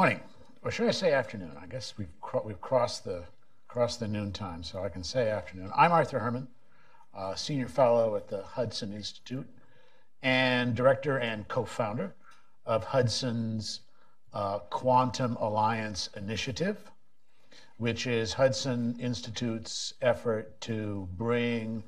Morning, or should I say afternoon? I guess we've, cro- we've crossed the crossed the noon time, so I can say afternoon. I'm Arthur Herman, uh, senior fellow at the Hudson Institute, and director and co-founder of Hudson's uh, Quantum Alliance Initiative, which is Hudson Institute's effort to bring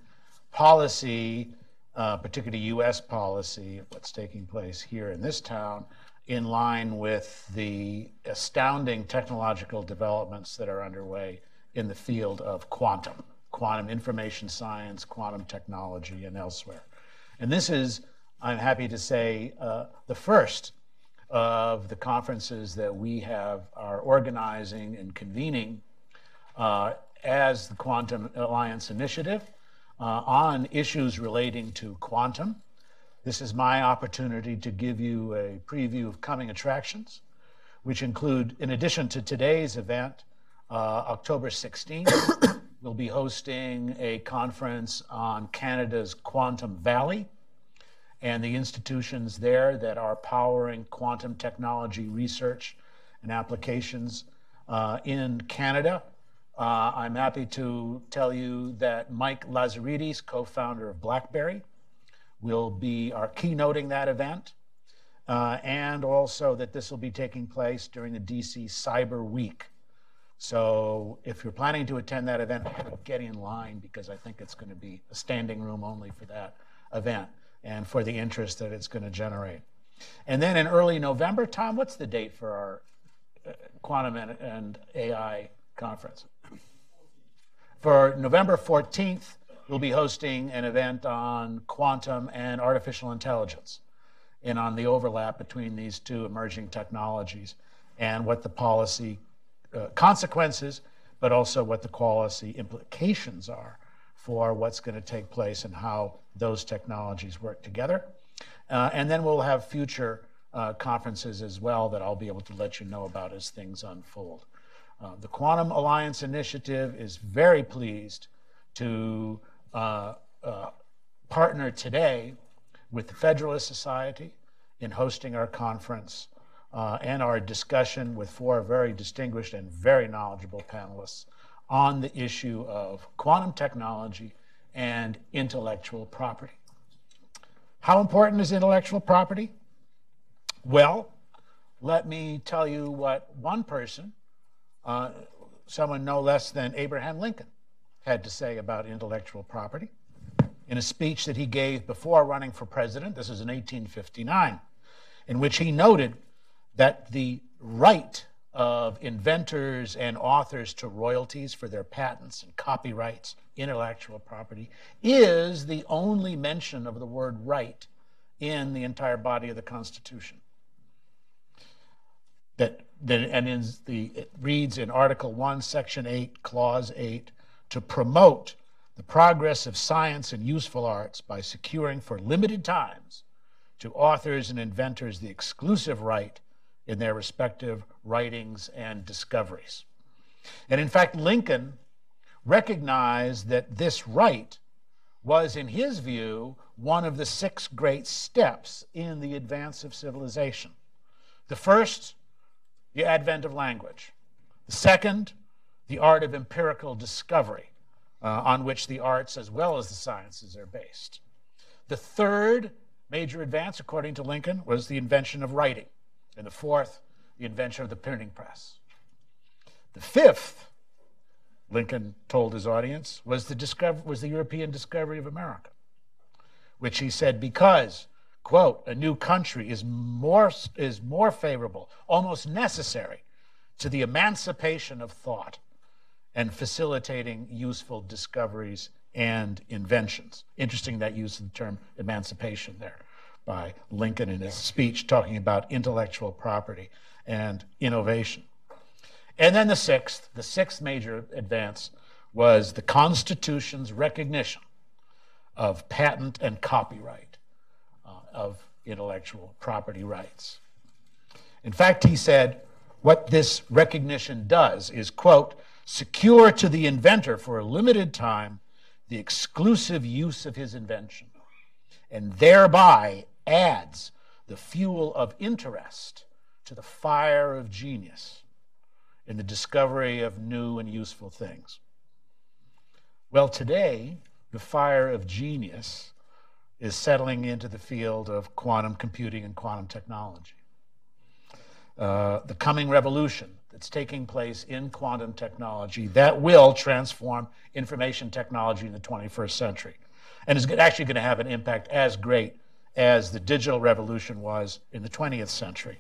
policy, uh, particularly U.S. policy, what's taking place here in this town, in line with the astounding technological developments that are underway in the field of quantum, quantum information science, quantum technology, and elsewhere. And this is, I'm happy to say, uh, the first of the conferences that we have are organizing and convening uh, as the Quantum Alliance Initiative uh, on issues relating to quantum this is my opportunity to give you a preview of coming attractions, which include, in addition to today's event, uh, October 16th, we'll be hosting a conference on Canada's Quantum Valley and the institutions there that are powering quantum technology research and applications uh, in Canada. Uh, I'm happy to tell you that Mike Lazaridis, co founder of BlackBerry, will be our keynoting that event, uh, and also that this will be taking place during the DC Cyber Week. So if you're planning to attend that event, get in line because I think it's going to be a standing room only for that event and for the interest that it's going to generate. And then in early November, Tom, what's the date for our uh, quantum and, and AI conference? For November 14th, we'll be hosting an event on quantum and artificial intelligence and on the overlap between these two emerging technologies and what the policy uh, consequences, but also what the policy implications are for what's going to take place and how those technologies work together. Uh, and then we'll have future uh, conferences as well that I'll be able to let you know about as things unfold. Uh, the Quantum Alliance Initiative is very pleased to uh, uh, partner today with the Federalist Society in hosting our conference uh, and our discussion with four very distinguished and very knowledgeable panelists on the issue of quantum technology and intellectual property. How important is intellectual property? Well, let me tell you what one person, uh, someone no less than Abraham Lincoln, had to say about intellectual property in a speech that he gave before running for president. This was in 1859, in which he noted that the right of inventors and authors to royalties for their patents and copyrights, intellectual property, is the only mention of the word right in the entire body of the Constitution. That, that and in the, it reads in Article 1, Section 8, Clause 8 to promote the progress of science and useful arts by securing for limited times to authors and inventors the exclusive right in their respective writings and discoveries. And in fact, Lincoln recognized that this right was, in his view, one of the six great steps in the advance of civilization. The first, the advent of language. The second, the art of empirical discovery, uh, on which the arts as well as the sciences are based. The third major advance, according to Lincoln, was the invention of writing. And the fourth, the invention of the printing press. The fifth, Lincoln told his audience, was the, discover- was the European discovery of America, which he said because, quote, a new country is more, is more favorable, almost necessary, to the emancipation of thought and facilitating useful discoveries and inventions. Interesting that use of the term emancipation there by Lincoln in his speech talking about intellectual property and innovation. And then the sixth, the sixth major advance was the Constitution's recognition of patent and copyright uh, of intellectual property rights. In fact, he said, what this recognition does is, quote, secure to the inventor for a limited time the exclusive use of his invention, and thereby adds the fuel of interest to the fire of genius in the discovery of new and useful things. Well, today, the fire of genius is settling into the field of quantum computing and quantum technology. Uh, the coming revolution that's taking place in quantum technology that will transform information technology in the 21st century and is actually going to have an impact as great as the digital revolution was in the 20th century.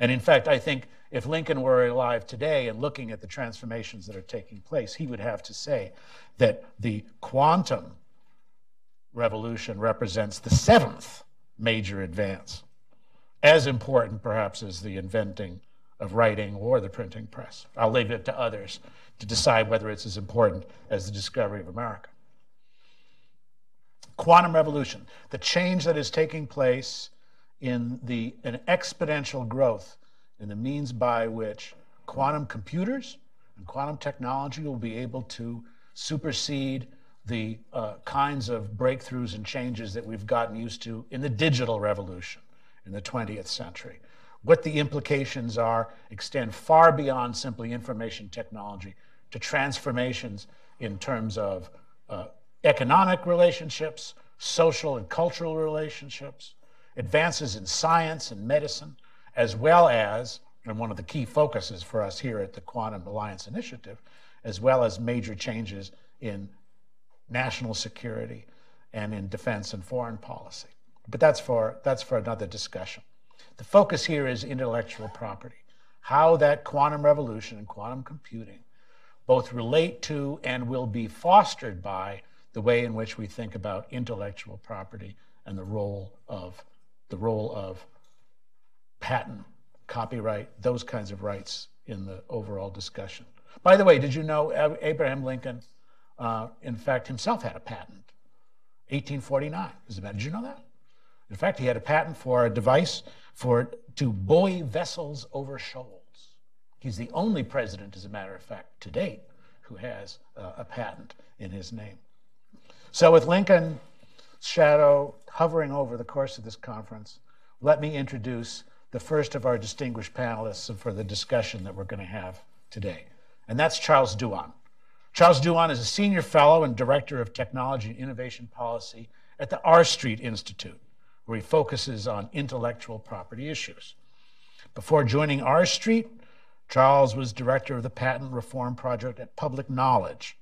And in fact, I think if Lincoln were alive today and looking at the transformations that are taking place, he would have to say that the quantum revolution represents the seventh major advance, as important perhaps as the inventing of writing or the printing press. I'll leave it to others to decide whether it's as important as the discovery of America. Quantum revolution, the change that is taking place in the an exponential growth in the means by which quantum computers and quantum technology will be able to supersede the uh, kinds of breakthroughs and changes that we've gotten used to in the digital revolution in the 20th century. What the implications are extend far beyond simply information technology to transformations in terms of uh, economic relationships, social and cultural relationships, advances in science and medicine, as well as, and one of the key focuses for us here at the Quantum Alliance Initiative, as well as major changes in national security and in defense and foreign policy. But that's for, that's for another discussion. The focus here is intellectual property, how that quantum revolution and quantum computing both relate to and will be fostered by the way in which we think about intellectual property and the role of the role of patent, copyright, those kinds of rights in the overall discussion. By the way, did you know Abraham Lincoln, uh, in fact, himself had a patent? 1849. Is that Did you know that? In fact, he had a patent for a device for to buoy vessels over shoals. He's the only president, as a matter of fact, to date, who has uh, a patent in his name. So, with Lincoln's shadow hovering over the course of this conference, let me introduce the first of our distinguished panelists for the discussion that we're going to have today, and that's Charles Duan. Charles Duan is a senior fellow and director of technology and innovation policy at the R Street Institute, where he focuses on intellectual property issues. Before joining R Street, Charles was director of the patent reform project at Public Knowledge,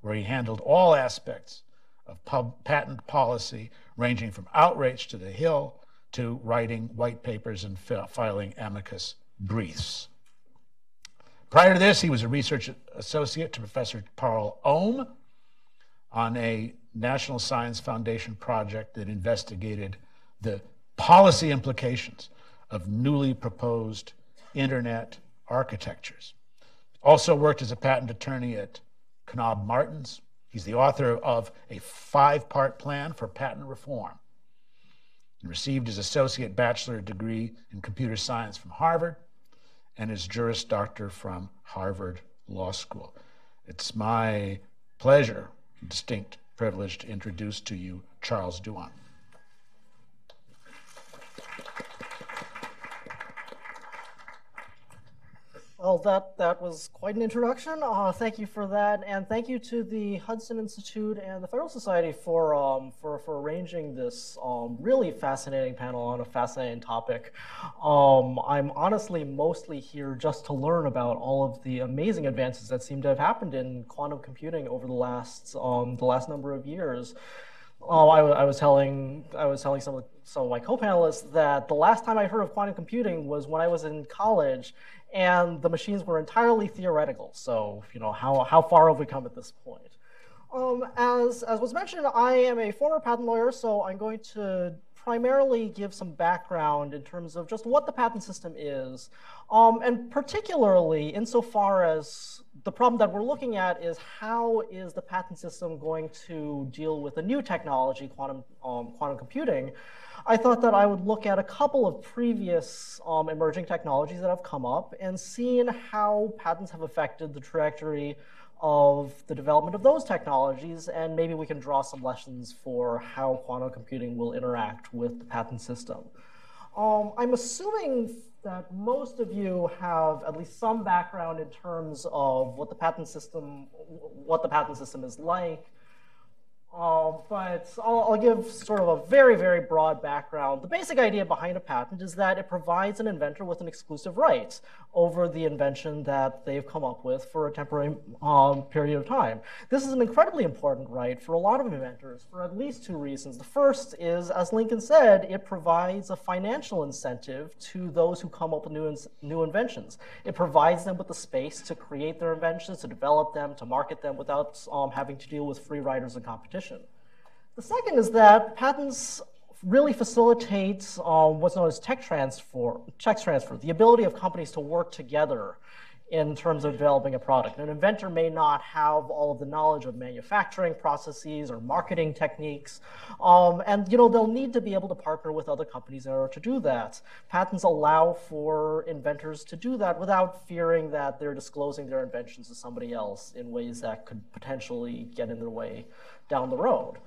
where he handled all aspects of pub, patent policy, ranging from outreach to the Hill to writing white papers and filing amicus briefs. Prior to this, he was a research associate to Professor Paul Ohm on a National Science Foundation project that investigated the policy implications of newly proposed internet architectures. Also worked as a patent attorney at Knobbe Martens. He's the author of a five part plan for patent reform and received his associate bachelor degree in computer science from Harvard and his Juris Doctor from Harvard Law School. It's my pleasure, distinct privilege to introduce to you Charles Duan. Well, that, that was quite an introduction. Uh, thank you for that, and thank you to the Hudson Institute and the Federal Society for um, for, for arranging this um, really fascinating panel on a fascinating topic. Um, I'm honestly mostly here just to learn about all of the amazing advances that seem to have happened in quantum computing over the last um, the last number of years. Oh, I, I, was telling I was telling some of, some of my co-panelists that the last time I heard of quantum computing was when I was in college, and the machines were entirely theoretical. So, you know, how, how far have we come at this point? Um, as, as was mentioned, I am a former patent lawyer, so I'm going to primarily give some background in terms of just what the patent system is, um, and particularly insofar as the problem that we're looking at is how is the patent system going to deal with a new technology, quantum, um, quantum computing, I thought that I would look at a couple of previous um, emerging technologies that have come up and seen how patents have affected the trajectory of the development of those technologies, and maybe we can draw some lessons for how quantum computing will interact with the patent system. Um, I'm assuming that most of you have at least some background in terms of what the patent system, what the patent system is like, uh, but I'll, I'll, give sort of a very, very broad background. The basic idea behind a patent is that it provides an inventor with an exclusive right over the invention that they've come up with for a temporary um, period of time. This is an incredibly important right for a lot of inventors for at least two reasons. The first is, as Lincoln said, it provides a financial incentive to those who come up with new, new inventions. It provides them with the space to create their inventions, to develop them, to market them without um, having to deal with free riders and competition. The second is that patents really facilitates um, what's known as tech transfer, tech transfer, the ability of companies to work together in terms of developing a product. An inventor may not have all of the knowledge of manufacturing processes or marketing techniques, um, and you know they'll need to be able to partner with other companies in order to do that. Patents allow for inventors to do that without fearing that they're disclosing their inventions to somebody else in ways that could potentially get in their way down the road.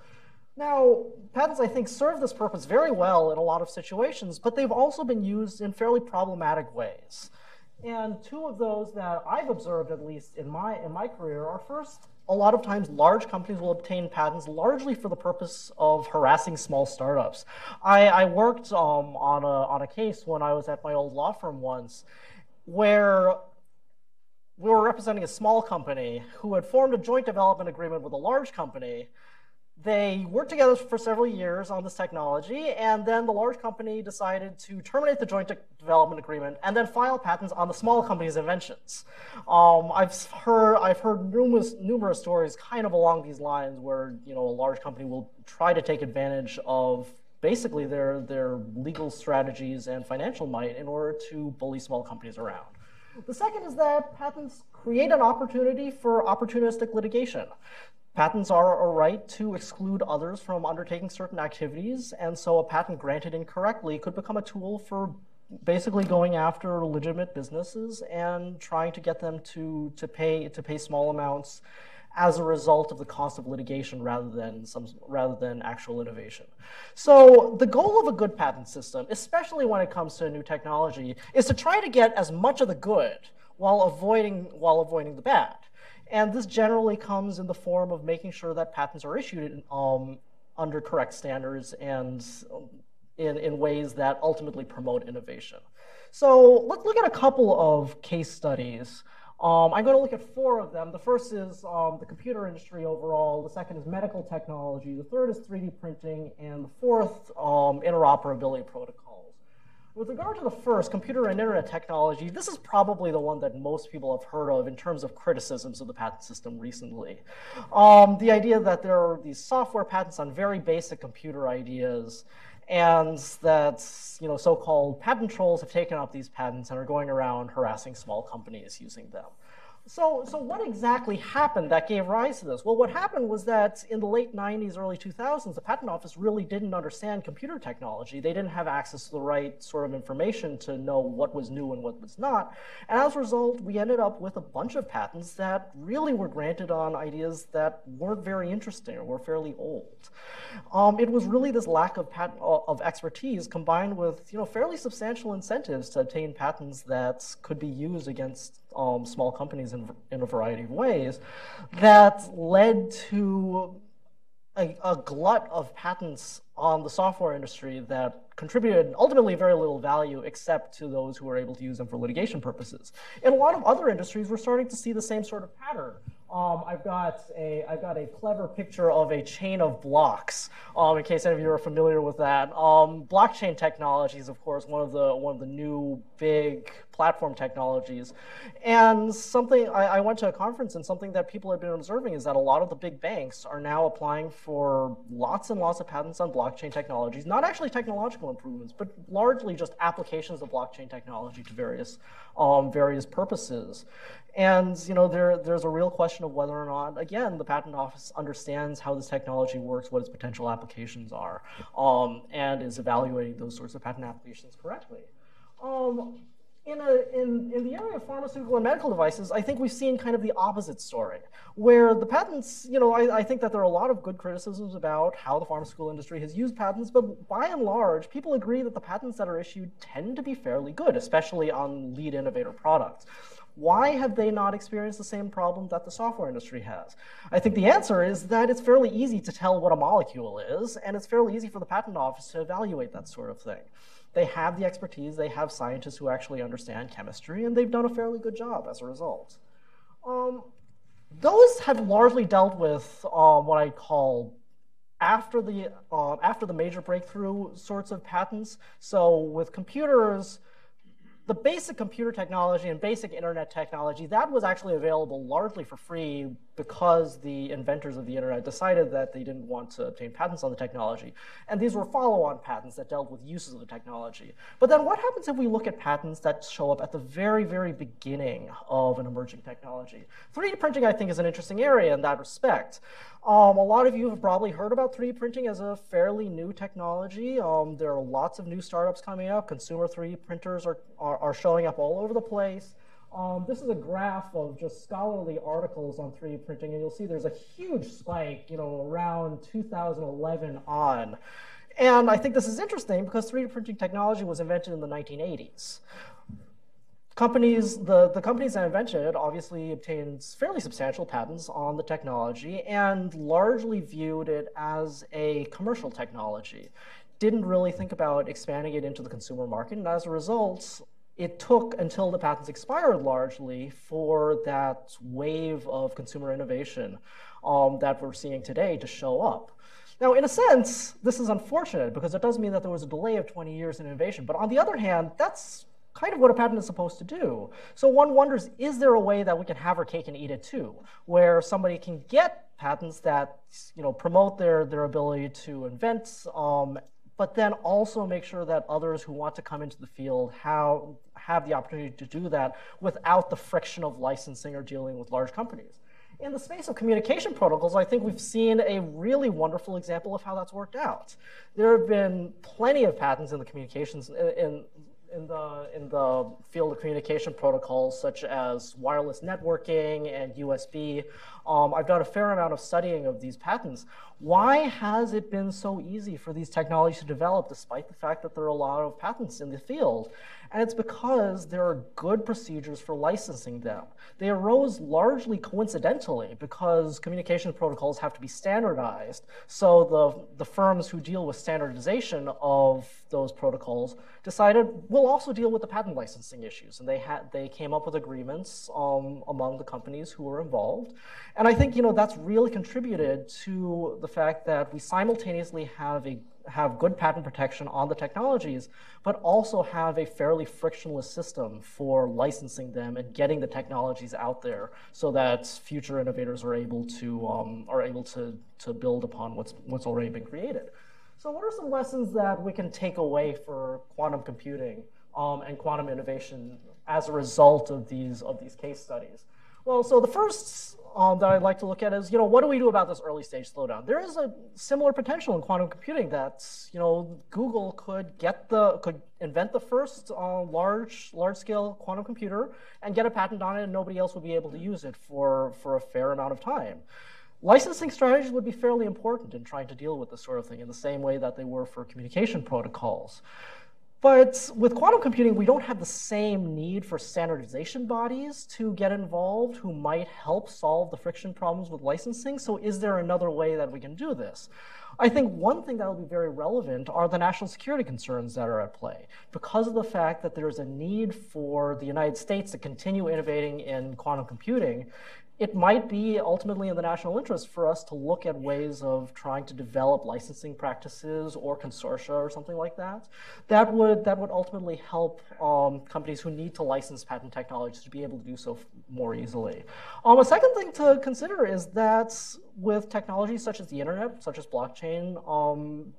Now, patents, I think, serve this purpose very well in a lot of situations, but they've also been used in fairly problematic ways. And two of those that I've observed, at least in my, in my career, are first, a lot of times large companies will obtain patents largely for the purpose of harassing small startups. I, I worked um, on, a, on a case when I was at my old law firm once where we were representing a small company who had formed a joint development agreement with a large company they worked together for several years on this technology, and then the large company decided to terminate the joint development agreement and then file patents on the small company's inventions. Um, I've heard I've heard numerous numerous stories kind of along these lines where you know a large company will try to take advantage of basically their their legal strategies and financial might in order to bully small companies around. The second is that patents create an opportunity for opportunistic litigation. Patents are a right to exclude others from undertaking certain activities, and so a patent granted incorrectly could become a tool for basically going after legitimate businesses and trying to get them to, to, pay, to pay small amounts as a result of the cost of litigation rather than, some, rather than actual innovation. So the goal of a good patent system, especially when it comes to a new technology, is to try to get as much of the good while avoiding, while avoiding the bad. And this generally comes in the form of making sure that patents are issued um, under correct standards and in, in ways that ultimately promote innovation. So let's look at a couple of case studies. Um, I'm going to look at four of them. The first is um, the computer industry overall. The second is medical technology. The third is 3D printing. And the fourth, um, interoperability protocol. With regard to the first, computer and internet technology, this is probably the one that most people have heard of in terms of criticisms of the patent system recently. Um, the idea that there are these software patents on very basic computer ideas, and that you know so-called patent trolls have taken up these patents and are going around harassing small companies using them. So, so what exactly happened that gave rise to this? Well, what happened was that in the late 90s, early 2000s, the patent office really didn't understand computer technology. They didn't have access to the right sort of information to know what was new and what was not. And as a result, we ended up with a bunch of patents that really were granted on ideas that weren't very interesting or were fairly old. Um, it was really this lack of patent uh, of expertise combined with you know fairly substantial incentives to obtain patents that could be used against um, small companies in, in a variety of ways that led to a, a, glut of patents on the software industry that contributed ultimately very little value except to those who were able to use them for litigation purposes. In a lot of other industries, we're starting to see the same sort of pattern. Um, I've got a I've got a clever picture of a chain of blocks. Um, in case any of you are familiar with that, um, blockchain technology is of course one of the one of the new big platform technologies. And something I, I went to a conference and something that people have been observing is that a lot of the big banks are now applying for lots and lots of patents on blockchain technologies. Not actually technological improvements, but largely just applications of blockchain technology to various um, various purposes. And you know, there, there's a real question of whether or not, again, the patent office understands how this technology works, what its potential applications are, um, and is evaluating those sorts of patent applications correctly. Um, in, a, in, in the area of pharmaceutical and medical devices, I think we've seen kind of the opposite story, where the patents, you know, I, I, think that there are a lot of good criticisms about how the pharmaceutical industry has used patents, but by and large, people agree that the patents that are issued tend to be fairly good, especially on lead innovator products. Why have they not experienced the same problem that the software industry has? I think the answer is that it's fairly easy to tell what a molecule is, and it's fairly easy for the patent office to evaluate that sort of thing. They have the expertise, they have scientists who actually understand chemistry, and they've done a fairly good job as a result. Um, those have largely dealt with um, what I call after the uh, after the major breakthrough sorts of patents. So with computers, the basic computer technology and basic internet technology, that was actually available largely for free because the inventors of the internet decided that they didn't want to obtain patents on the technology. And these were follow-on patents that dealt with uses of the technology. But then what happens if we look at patents that show up at the very, very beginning of an emerging technology? 3D printing, I think, is an interesting area in that respect. Um, a lot of you have probably heard about 3D printing as a fairly new technology. Um, there are lots of new startups coming up. Consumer 3D printers are, are, are showing up all over the place. Um, this is a graph of just scholarly articles on 3D printing, and you'll see there's a huge spike, you know, around 2011 on. And I think this is interesting because 3D printing technology was invented in the 1980s. Companies, the, the companies that invented it obviously obtained fairly substantial patents on the technology and largely viewed it as a commercial technology. Didn't really think about expanding it into the consumer market, and as a result, it took until the patents expired largely for that wave of consumer innovation um, that we're seeing today to show up. Now, in a sense, this is unfortunate because it does mean that there was a delay of 20 years in innovation. But on the other hand, that's kind of what a patent is supposed to do. So one wonders, is there a way that we can have our cake and eat it too, where somebody can get patents that you know promote their their ability to invent um, but then also make sure that others who want to come into the field have, have the opportunity to do that without the friction of licensing or dealing with large companies. In the space of communication protocols, I think we've seen a really wonderful example of how that's worked out. There have been plenty of patents in the communications in, in the in the field of communication protocols such as wireless networking and USB. Um, I've done a fair amount of studying of these patents. Why has it been so easy for these technologies to develop despite the fact that there are a lot of patents in the field? And it's because there are good procedures for licensing them. They arose largely coincidentally because communication protocols have to be standardized. So the, the firms who deal with standardization of those protocols decided we'll also deal with the patent licensing issues. And they, had, they came up with agreements um, among the companies who were involved. And I think you know, that's really contributed to the fact that we simultaneously have a have good patent protection on the technologies, but also have a fairly frictionless system for licensing them and getting the technologies out there so that future innovators are able to um, are able to to build upon what's what's already been created. So, what are some lessons that we can take away for quantum computing um, and quantum innovation as a result of these of these case studies? Well, so the first um, that I'd like to look at is, you know, what do we do about this early stage slowdown? There is a similar potential in quantum computing that, you know, Google could get the, could invent the first uh, large, large scale quantum computer and get a patent on it and nobody else would be able to use it for, for a fair amount of time. Licensing strategies would be fairly important in trying to deal with this sort of thing in the same way that they were for communication protocols. But with quantum computing, we don't have the same need for standardization bodies to get involved who might help solve the friction problems with licensing. So is there another way that we can do this? I think one thing that will be very relevant are the national security concerns that are at play. Because of the fact that there's a need for the United States to continue innovating in quantum computing, it might be ultimately in the national interest for us to look at ways of trying to develop licensing practices or consortia or something like that. That would that would ultimately help um, companies who need to license patent technologies to be able to do so more easily. Um, a second thing to consider is that with technologies such as the internet, such as blockchain, um,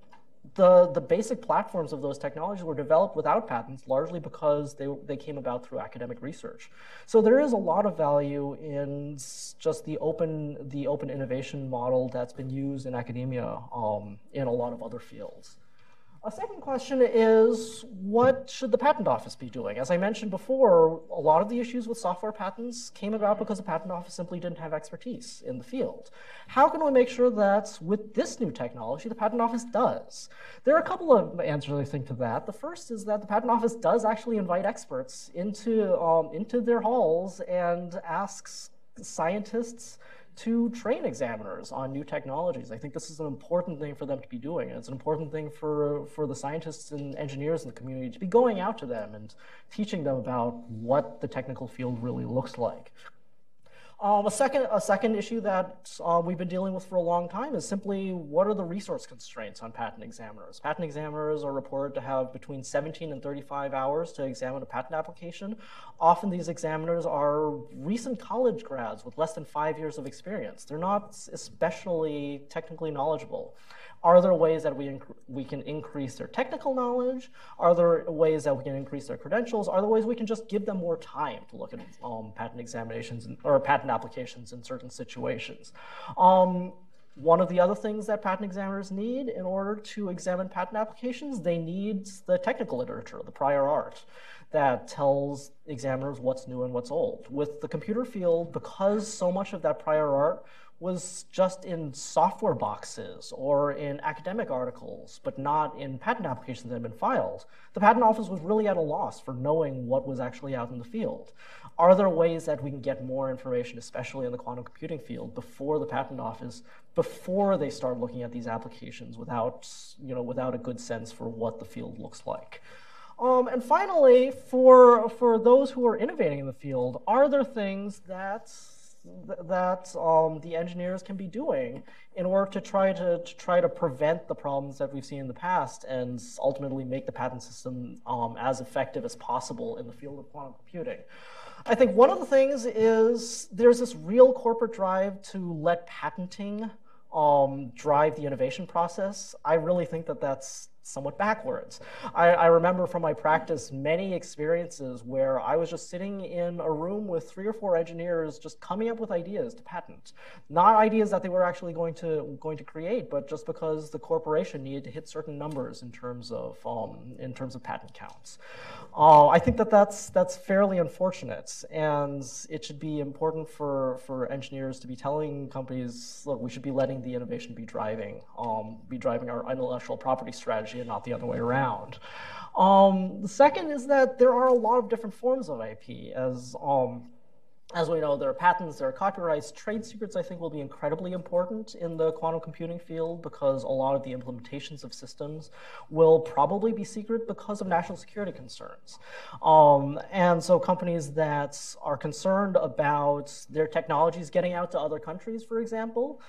the, the basic platforms of those technologies were developed without patents, largely because they, they came about through academic research. So there is a lot of value in just the open, the open innovation model that's been used in academia um, in a lot of other fields. A second question is what should the patent office be doing? As I mentioned before, a lot of the issues with software patents came about because the patent office simply didn't have expertise in the field. How can we make sure that with this new technology, the patent office does? There are a couple of answers, I think, to that. The first is that the patent office does actually invite experts into, um, into their halls and asks scientists to train examiners on new technologies. I think this is an important thing for them to be doing. It's an important thing for, for the scientists and engineers in the community to be going out to them and teaching them about what the technical field really looks like. Um, a, second, a second issue that uh, we've been dealing with for a long time is simply what are the resource constraints on patent examiners? Patent examiners are reported to have between 17 and 35 hours to examine a patent application. Often these examiners are recent college grads with less than five years of experience. They're not especially technically knowledgeable. Are there ways that we, we can increase their technical knowledge? Are there ways that we can increase their credentials? Are there ways we can just give them more time to look at um, patent examinations or patent applications in certain situations? Um, one of the other things that patent examiners need in order to examine patent applications, they need the technical literature, the prior art that tells examiners what's new and what's old. With the computer field, because so much of that prior art was just in software boxes or in academic articles, but not in patent applications that had been filed. The patent office was really at a loss for knowing what was actually out in the field. Are there ways that we can get more information, especially in the quantum computing field, before the patent office, before they start looking at these applications without, you know, without a good sense for what the field looks like? Um, and finally, for, for those who are innovating in the field, are there things that th that um, the engineers can be doing in order to try to, to, try to prevent the problems that we've seen in the past and ultimately make the patent system um, as effective as possible in the field of quantum computing. I think one of the things is there's this real corporate drive to let patenting um, drive the innovation process. I really think that that's somewhat backwards. I, I, remember from my practice many experiences where I was just sitting in a room with three or four engineers just coming up with ideas to patent. Not ideas that they were actually going to going to create, but just because the corporation needed to hit certain numbers in terms of um, in terms of patent counts. Uh, I think that that's that's fairly unfortunate, and it should be important for for engineers to be telling companies, look, we should be letting the innovation be driving um, be driving our intellectual property strategy not the other way around. Um, the second is that there are a lot of different forms of IP. As, um, as we know, there are patents, there are copyrights. Trade secrets, I think, will be incredibly important in the quantum computing field because a lot of the implementations of systems will probably be secret because of national security concerns. Um, and so companies that are concerned about their technologies getting out to other countries, for example,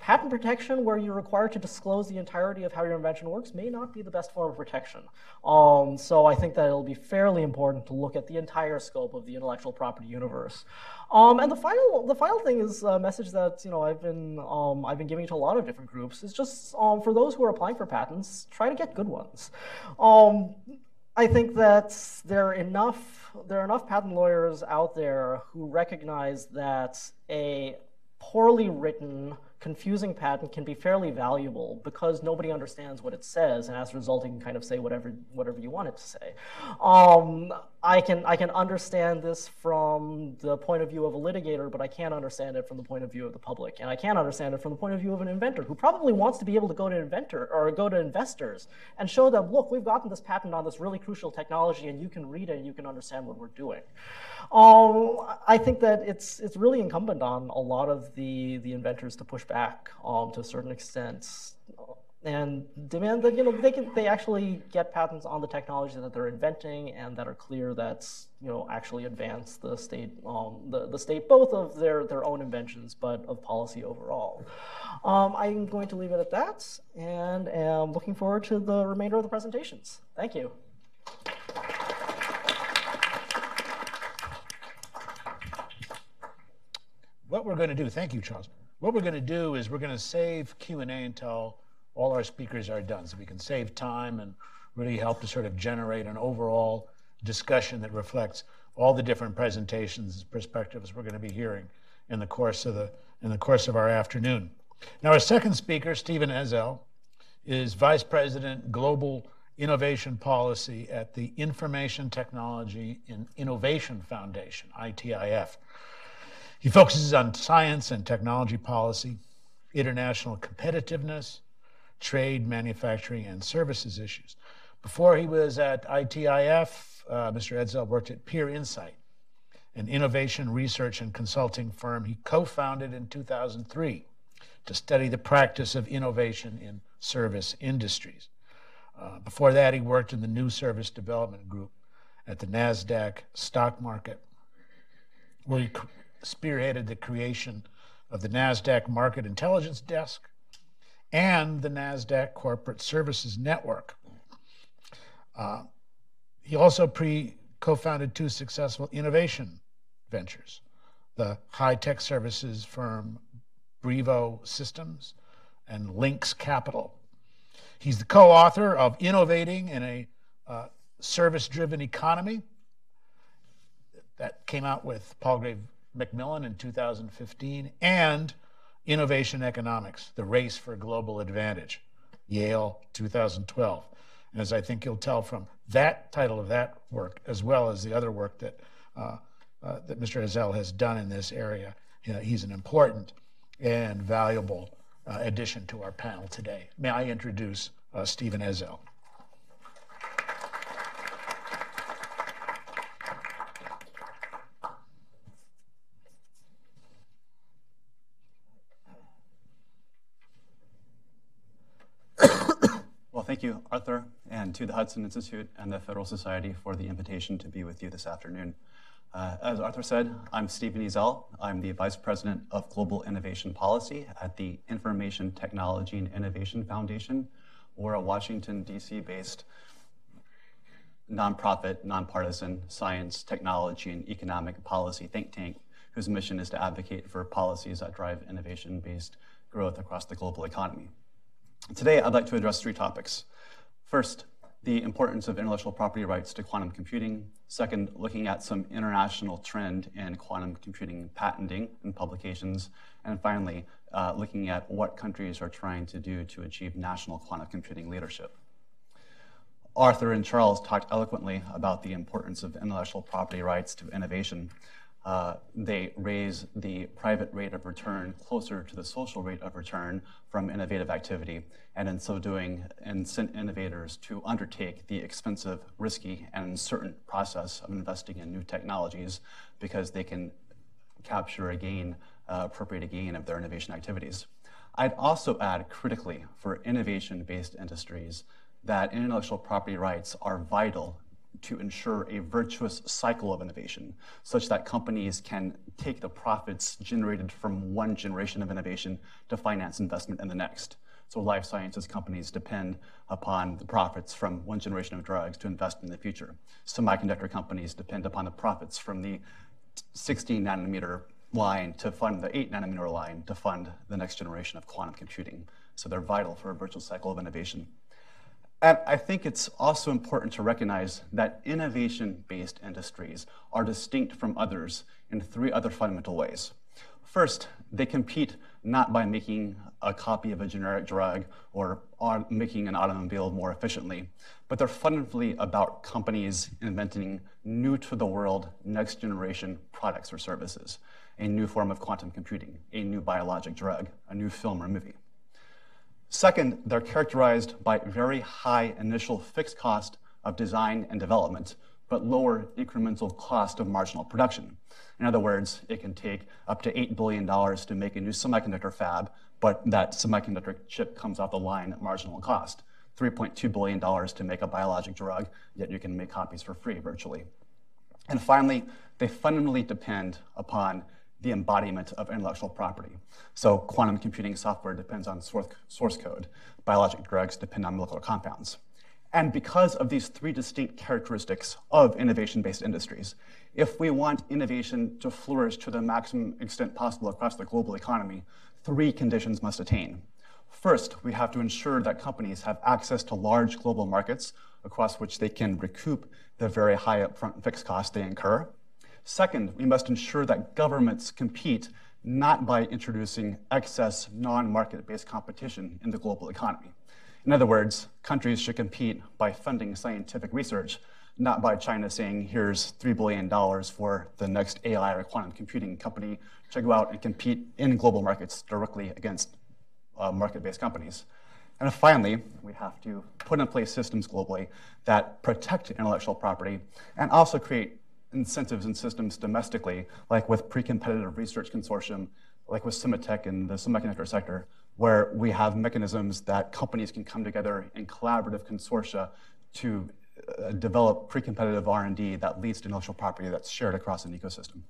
Patent protection, where you're required to disclose the entirety of how your invention works, may not be the best form of protection. Um, so I think that it'll be fairly important to look at the entire scope of the intellectual property universe. Um, and the final, the final thing is a message that you know I've been um, I've been giving to a lot of different groups is just um, for those who are applying for patents, try to get good ones. Um, I think that there are enough there are enough patent lawyers out there who recognize that a poorly written confusing patent can be fairly valuable because nobody understands what it says, and as a result, you can kind of say whatever whatever you want it to say. Um, I can I can understand this from the point of view of a litigator, but I can't understand it from the point of view of the public, and I can't understand it from the point of view of an inventor who probably wants to be able to go to inventor or go to investors and show them, look, we've gotten this patent on this really crucial technology, and you can read it and you can understand what we're doing. Um, I think that it's it's really incumbent on a lot of the the inventors to push back um, to a certain extent and demand that you know they can they actually get patents on the technology that they're inventing and that are clear that you know actually advance the state um, the, the state both of their their own inventions but of policy overall. Um, I'm going to leave it at that and am looking forward to the remainder of the presentations. Thank you. What we're going to do, thank you, Charles. What we're going to do is we're going to save Q&A until all our speakers are done so we can save time and really help to sort of generate an overall discussion that reflects all the different presentations and perspectives we're going to be hearing in the course of the in the course of our afternoon. Now our second speaker, Stephen Ezell, is Vice President Global Innovation Policy at the Information Technology and Innovation Foundation, ITIF. He focuses on science and technology policy, international competitiveness, trade, manufacturing, and services issues. Before he was at ITIF, uh, Mr. Ezell worked at Peer Insight, an innovation research and consulting firm he co founded in 2003 to study the practice of innovation in service industries. Uh, before that, he worked in the new service development group at the NASDAQ stock market, where he spearheaded the creation of the NASDAQ Market Intelligence Desk and the NASDAQ Corporate Services Network. Uh, he also pre co founded two successful innovation ventures the high tech services firm Brivo Systems and Lynx Capital. He's the co author of Innovating in a uh, Service Driven Economy. That came out with Palgrave Macmillan in 2015, and Innovation Economics The Race for Global Advantage, Yale 2012. And as I think you'll tell from that title of that work, as well as the other work that, uh, uh, that Mr. Ezell has done in this area, you know, he's an important and valuable uh, addition to our panel today. May I introduce uh, Stephen Ezell? Well, thank you, Arthur, and to the Hudson Institute and the Federal Society for the invitation to be with you this afternoon. Uh, as Arthur said, I'm Stephen Ezell. I'm the Vice President of Global Innovation Policy at the Information Technology and Innovation Foundation. We're a Washington, D.C. based nonprofit, nonpartisan science, technology, and economic policy think tank whose mission is to advocate for policies that drive innovation based growth across the global economy. Today, I'd like to address three topics. First, the importance of intellectual property rights to quantum computing. Second, looking at some international trend in quantum computing patenting and publications. And finally, uh, looking at what countries are trying to do to achieve national quantum computing leadership. Arthur and Charles talked eloquently about the importance of intellectual property rights to innovation. Uh, they raise the private rate of return closer to the social rate of return from innovative activity, and in so doing, incent innovators to undertake the expensive, risky, and uncertain process of investing in new technologies because they can capture a gain, uh, appropriate a gain of their innovation activities. I'd also add critically for innovation based industries that intellectual property rights are vital to ensure a virtuous cycle of innovation such that companies can take the profits generated from one generation of innovation to finance investment in the next. So life sciences companies depend upon the profits from one generation of drugs to invest in the future. Semiconductor companies depend upon the profits from the 16 nanometer line to fund the 8 nanometer line to fund the next generation of quantum computing. So they're vital for a virtual cycle of innovation. And I think it's also important to recognize that innovation based industries are distinct from others in three other fundamental ways. First, they compete not by making a copy of a generic drug or making an automobile more efficiently, but they're fundamentally about companies inventing new to the world, next generation products or services, a new form of quantum computing, a new biologic drug, a new film or movie. Second, they're characterized by very high initial fixed cost of design and development, but lower incremental cost of marginal production. In other words, it can take up to $8 billion to make a new semiconductor fab, but that semiconductor chip comes off the line at marginal cost. $3.2 billion to make a biologic drug, yet you can make copies for free virtually. And finally, they fundamentally depend upon the embodiment of intellectual property. So quantum computing software depends on source code. Biologic drugs depend on molecular compounds. And because of these three distinct characteristics of innovation-based industries, if we want innovation to flourish to the maximum extent possible across the global economy, three conditions must attain. First, we have to ensure that companies have access to large global markets across which they can recoup the very high upfront fixed costs they incur. Second, we must ensure that governments compete not by introducing excess non market based competition in the global economy. In other words, countries should compete by funding scientific research, not by China saying, here's $3 billion for the next AI or quantum computing company to go out and compete in global markets directly against uh, market based companies. And finally, we have to put in place systems globally that protect intellectual property and also create incentives and systems domestically, like with pre-competitive research consortium, like with Sematech in the semiconductor sector, where we have mechanisms that companies can come together in collaborative consortia to uh, develop pre-competitive R&D that leads to intellectual property that's shared across an ecosystem.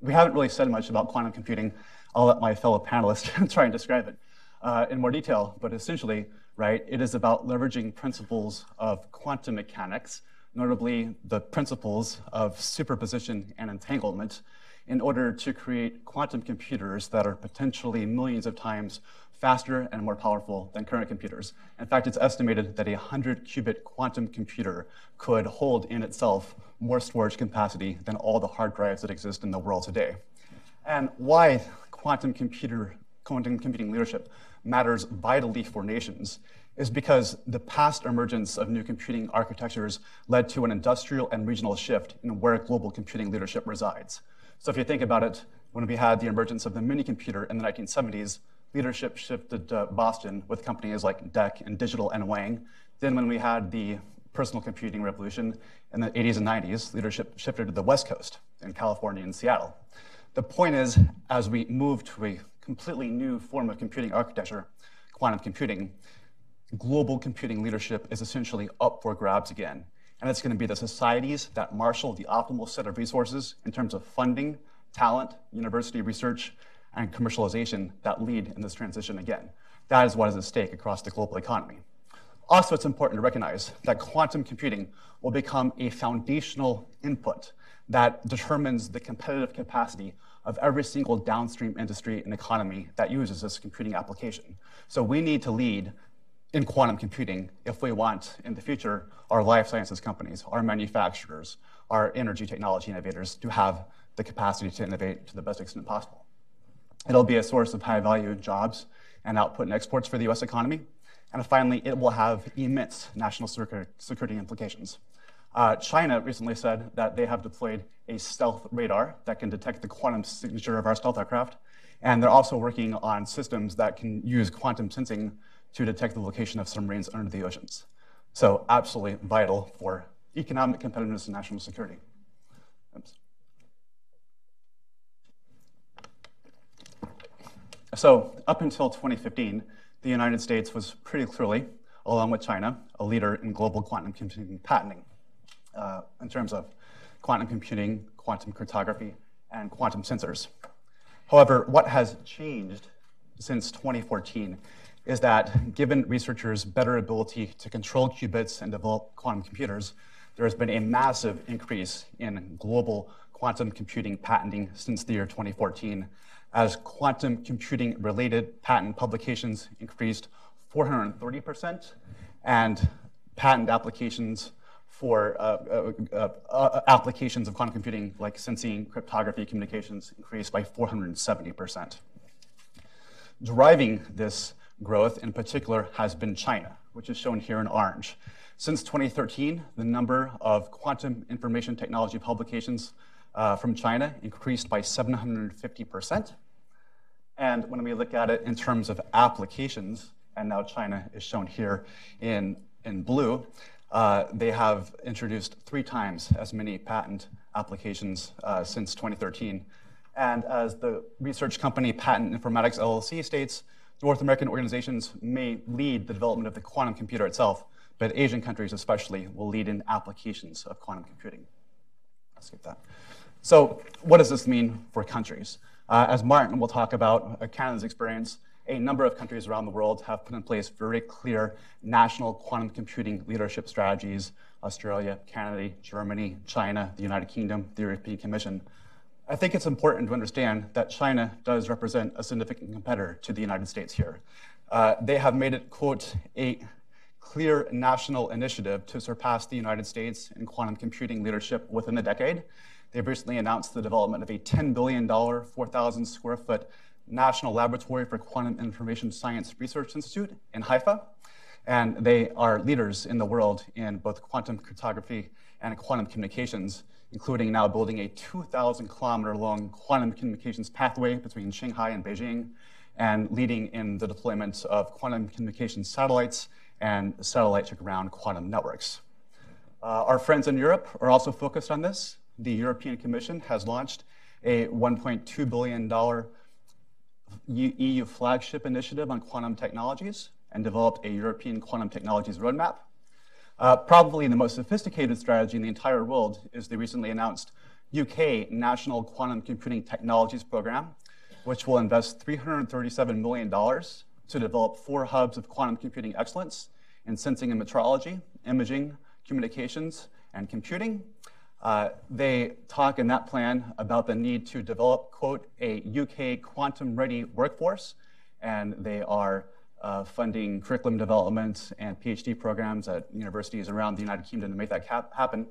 We haven't really said much about quantum computing. I'll let my fellow panelists try and describe it uh, in more detail, but essentially, right, it is about leveraging principles of quantum mechanics, notably the principles of superposition and entanglement, in order to create quantum computers that are potentially millions of times faster and more powerful than current computers. In fact, it's estimated that a 100 qubit quantum computer could hold in itself more storage capacity than all the hard drives that exist in the world today. And why quantum computer quantum computing leadership matters vitally for nations is because the past emergence of new computing architectures led to an industrial and regional shift in where global computing leadership resides. So if you think about it, when we had the emergence of the mini computer in the 1970s, leadership shifted to Boston with companies like DEC and Digital and Wang. Then when we had the personal computing revolution in the 80s and 90s, leadership shifted to the West Coast in California and Seattle. The point is, as we move to a completely new form of computing architecture, quantum computing, global computing leadership is essentially up for grabs again. And it's going to be the societies that marshal the optimal set of resources in terms of funding, talent, university research, and commercialization that lead in this transition again. That is what is at stake across the global economy. Also, it's important to recognize that quantum computing will become a foundational input that determines the competitive capacity of every single downstream industry and economy that uses this computing application. So we need to lead in quantum computing if we want in the future our life sciences companies, our manufacturers, our energy technology innovators to have the capacity to innovate to the best extent possible. It'll be a source of high value jobs and output and exports for the US economy. And finally, it will have immense national security implications. Uh, China recently said that they have deployed a stealth radar that can detect the quantum signature of our stealth aircraft. And they're also working on systems that can use quantum sensing to detect the location of submarines under the oceans. So, absolutely vital for economic competitiveness and national security. Oops. So, up until 2015, the United States was pretty clearly, along with China, a leader in global quantum computing patenting uh, in terms of quantum computing, quantum cryptography, and quantum sensors. However, what has changed since 2014 is that given researchers' better ability to control qubits and develop quantum computers, there has been a massive increase in global quantum computing patenting since the year 2014 as quantum computing related patent publications increased 430%, and patent applications for uh, uh, uh, uh, applications of quantum computing like sensing, cryptography, communications increased by 470%. Driving this growth in particular has been China, which is shown here in orange. Since 2013, the number of quantum information technology publications uh, from China increased by 750%. And when we look at it in terms of applications, and now China is shown here in, in blue, uh, they have introduced three times as many patent applications uh, since 2013. And as the research company Patinformatics LLC states, North American organizations may lead the development of the quantum computer itself, but Asian countries especially will lead in applications of quantum computing. I'll skip that. So what does this mean for countries? Uh, as Martin will talk about uh, Canada's experience, a number of countries around the world have put in place very clear national quantum computing leadership strategies Australia, Canada, Germany, China, the United Kingdom, the European Commission. I think it's important to understand that China does represent a significant competitor to the United States here. Uh, they have made it, quote, a clear national initiative to surpass the United States in quantum computing leadership within a decade. They've recently announced the development of a $10 billion, 4,000 square foot National Laboratory for Quantum Information Science Research Institute in Hefei. And they are leaders in the world in both quantum cryptography and quantum communications, including now building a 2,000 kilometer long quantum communications pathway between Shanghai and Beijing, and leading in the deployment of quantum communications satellites and satellite to ground quantum networks. Uh, our friends in Europe are also focused on this. The European Commission has launched a $1.2 billion EU flagship initiative on quantum technologies and developed a European quantum technologies roadmap. Uh, probably the most sophisticated strategy in the entire world is the recently announced UK National Quantum Computing Technologies Program, which will invest $337 million to develop four hubs of quantum computing excellence in sensing and metrology, imaging, communications, and computing. Uh, they talk in that plan about the need to develop, quote, a UK quantum ready workforce, and they are uh, funding curriculum development and PhD programs at universities around the United Kingdom to make that cap- happen.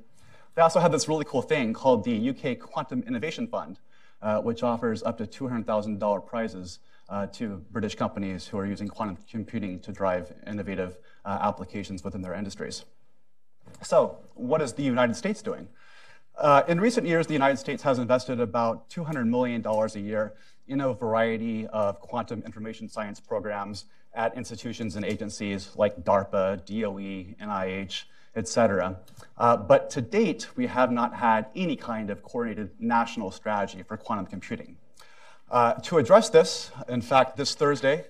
They also have this really cool thing called the UK Quantum Innovation Fund, uh, which offers up to $200,000 prizes uh, to British companies who are using quantum computing to drive innovative uh, applications within their industries. So, what is the United States doing? Uh, in recent years, the United States has invested about $200 million a year in a variety of quantum information science programs at institutions and agencies like DARPA, DOE, NIH, et cetera. Uh, but to date, we have not had any kind of coordinated national strategy for quantum computing. Uh, to address this, in fact, this Thursday,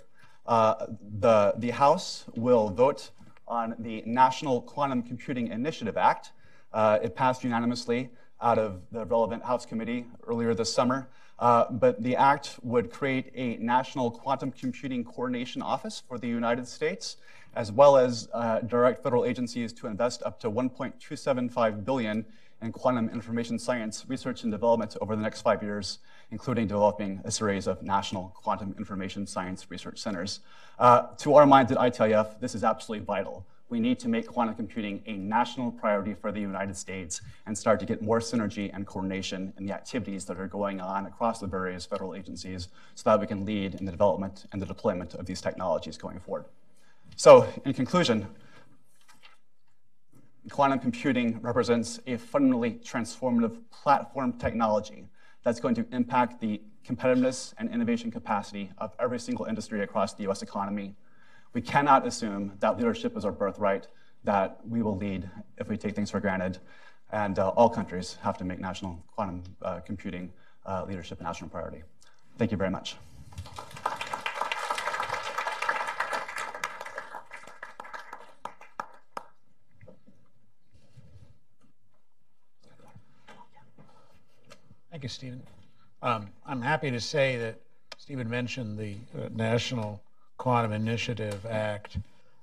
uh, the, the House will vote on the National Quantum Computing Initiative Act. Uh, it passed unanimously out of the relevant House committee earlier this summer. Uh, but the act would create a national quantum computing coordination office for the United States, as well as uh, direct federal agencies to invest up to 1.275 billion in quantum information science research and development over the next five years, including developing a series of national quantum information science research centers. Uh, to our minds at ITIF, this is absolutely vital we need to make quantum computing a national priority for the United States and start to get more synergy and coordination in the activities that are going on across the various federal agencies so that we can lead in the development and the deployment of these technologies going forward. So, in conclusion, quantum computing represents a fundamentally transformative platform technology that's going to impact the competitiveness and innovation capacity of every single industry across the US economy we cannot assume that leadership is our birthright, that we will lead if we take things for granted. And uh, all countries have to make national quantum uh, computing uh, leadership a national priority. Thank you very much. Thank you, Stephen. Um, I'm happy to say that Stephen mentioned the uh, National Quantum Initiative Act,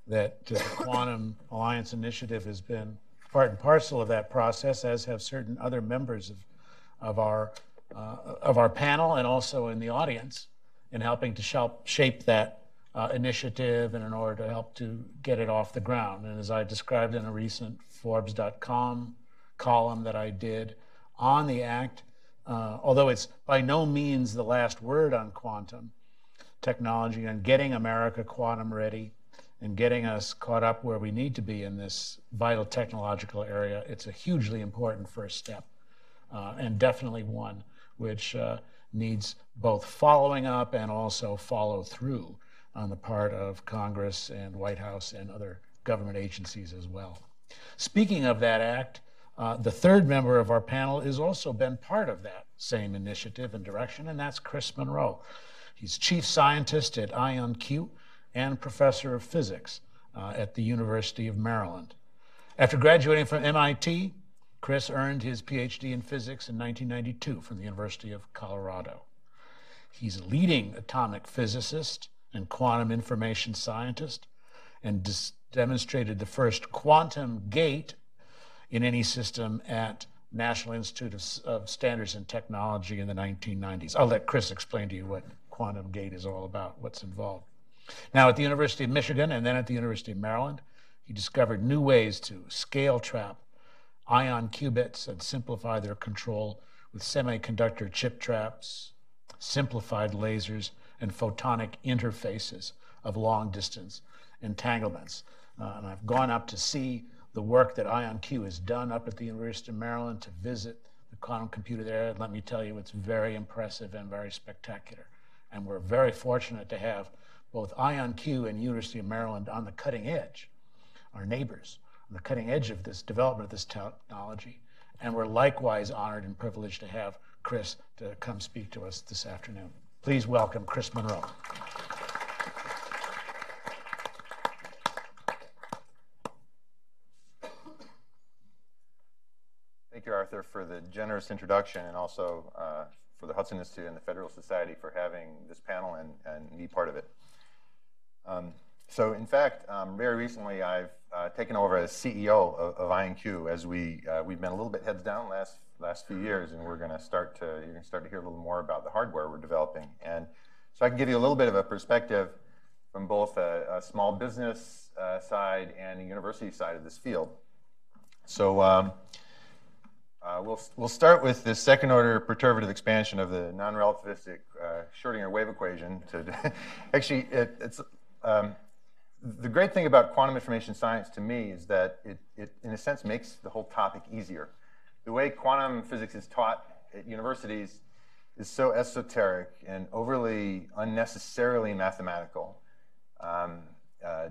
that the Quantum Alliance Initiative has been part and parcel of that process, as have certain other members of, of, our, uh, of our panel and also in the audience in helping to shape that uh, initiative and in order to help to get it off the ground. And as I described in a recent Forbes.com column that I did on the Act, uh, although it's by no means the last word on quantum, technology and getting America quantum ready and getting us caught up where we need to be in this vital technological area, it's a hugely important first step, uh, and definitely one which uh, needs both following up and also follow through on the part of Congress and White House and other government agencies as well. Speaking of that act, uh, the third member of our panel has also been part of that same initiative and direction, and that's Chris Monroe. He's chief scientist at IonQ and professor of physics uh, at the University of Maryland. After graduating from MIT, Chris earned his PhD in physics in 1992 from the University of Colorado. He's a leading atomic physicist and quantum information scientist and demonstrated the first quantum gate in any system at National Institute of, of, Standards and Technology in the 1990s. I'll let Chris explain to you what quantum gate is all about, what's involved. Now, at the University of Michigan and then at the University of Maryland, he discovered new ways to scale trap ion qubits and simplify their control with semiconductor chip traps, simplified lasers, and photonic interfaces of long distance entanglements. Uh, and I've gone up to see the work that IonQ has done up at the University of Maryland to visit the quantum computer there. Let me tell you, it's very impressive and very spectacular. And we're very fortunate to have both IonQ and University of Maryland on the cutting edge, our neighbors, on the cutting edge of this development of this technology. And we're likewise honored and privileged to have Chris to come speak to us this afternoon. Please welcome Chris Monroe. Thank you, Arthur, for the generous introduction and also uh, for the Hudson Institute and the Federal Society for having this panel and, and be part of it. Um, so, in fact, um, very recently I've uh, taken over as CEO of, of IonQ as we, uh, we've been a little bit heads down last, last few years, and we're going to start to, you're to start to hear a little more about the hardware we're developing. And so I can give you a little bit of a perspective from both a, a small business uh, side and a university side of this field. So, um, uh, we'll, we'll start with the second order perturbative expansion of the non-relativistic uh, Schrodinger wave equation. To actually, it, it's um, the great thing about quantum information science to me is that it, it, in a sense, makes the whole topic easier. The way quantum physics is taught at universities is so esoteric and overly unnecessarily mathematical. Um, uh,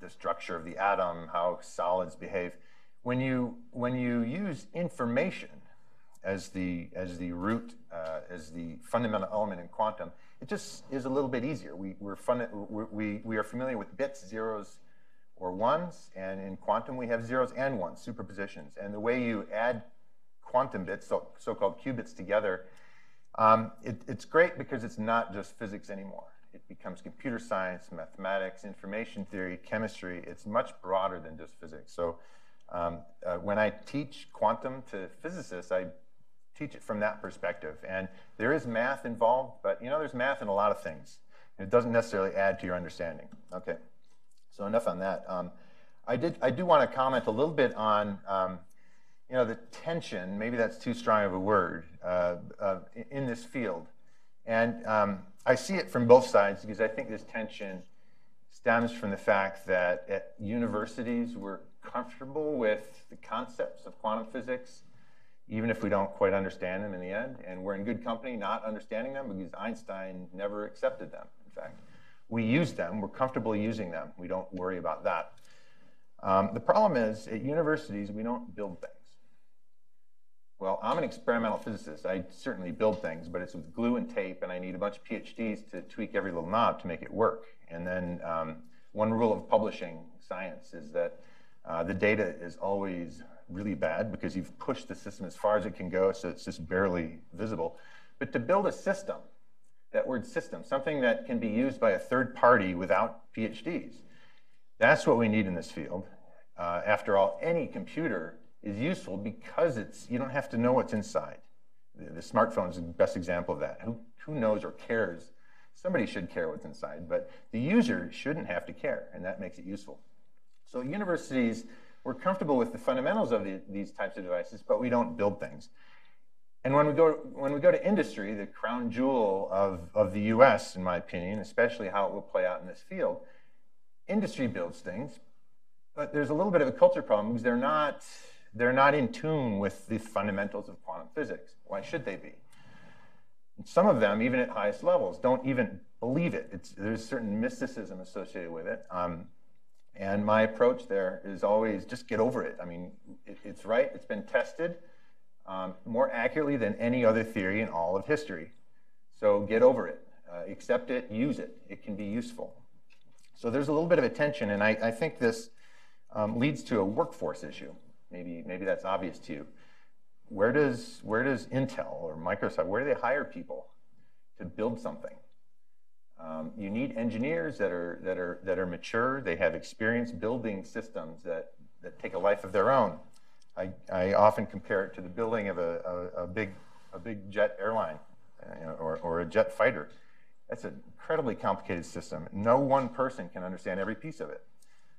the structure of the atom, how solids behave when you when you use information as the as the root uh, as the fundamental element in quantum, it just is a little bit easier. We we're fun, we we are familiar with bits, zeros, or ones, and in quantum we have zeros and ones, superpositions. And the way you add quantum bits, so, so-called qubits, together, um, it, it's great because it's not just physics anymore. It becomes computer science, mathematics, information theory, chemistry. It's much broader than just physics. So um, uh, when I teach quantum to physicists, I teach it from that perspective. And there is math involved, but you know, there's math in a lot of things. It doesn't necessarily add to your understanding. Okay, so enough on that. Um, I did. I do want to comment a little bit on, um, you know, the tension. Maybe that's too strong of a word uh, uh, in this field, and um, I see it from both sides because I think this tension stems from the fact that at universities we're comfortable with the concepts of quantum physics, even if we don't quite understand them in the end. And we're in good company not understanding them because Einstein never accepted them, in fact. We use them, we're comfortable using them. We don't worry about that. Um, the problem is, at universities, we don't build things. Well, I'm an experimental physicist. I certainly build things, but it's with glue and tape, and I need a bunch of PhDs to tweak every little knob to make it work. And then um, one rule of publishing science is that uh, the data is always really bad because you've pushed the system as far as it can go, so it's just barely visible. But to build a system, that word system, something that can be used by a third party without PhDs, that's what we need in this field. Uh, after all, any computer is useful because it's you don't have to know what's inside. The, the smartphone is the best example of that. Who, who knows or cares? Somebody should care what's inside, but the user shouldn't have to care, and that makes it useful. So universities, we're comfortable with the fundamentals of the, these types of devices, but we don't build things. And when we go, when we go to industry, the crown jewel of, of the US, in my opinion, especially how it will play out in this field, industry builds things, but there's a little bit of a culture problem because they're not, they're not in tune with the fundamentals of quantum physics. Why should they be? Some of them, even at highest levels, don't even believe it. It's, there's certain mysticism associated with it. Um, and my approach there is always just get over it. I mean, it, it's right, it's been tested um, more accurately than any other theory in all of history. So get over it, uh, accept it, use it. It can be useful. So there's a little bit of a tension, and I, I think this um, leads to a workforce issue. Maybe, maybe that's obvious to you. Where does, where does Intel or Microsoft, where do they hire people to build something? Um, you need engineers that are, that, are, that are mature. They have experience building systems that, that take a life of their own. I, I often compare it to the building of a, a, a big, a big jet airline uh, or, or a jet fighter. That's an incredibly complicated system. No one person can understand every piece of it.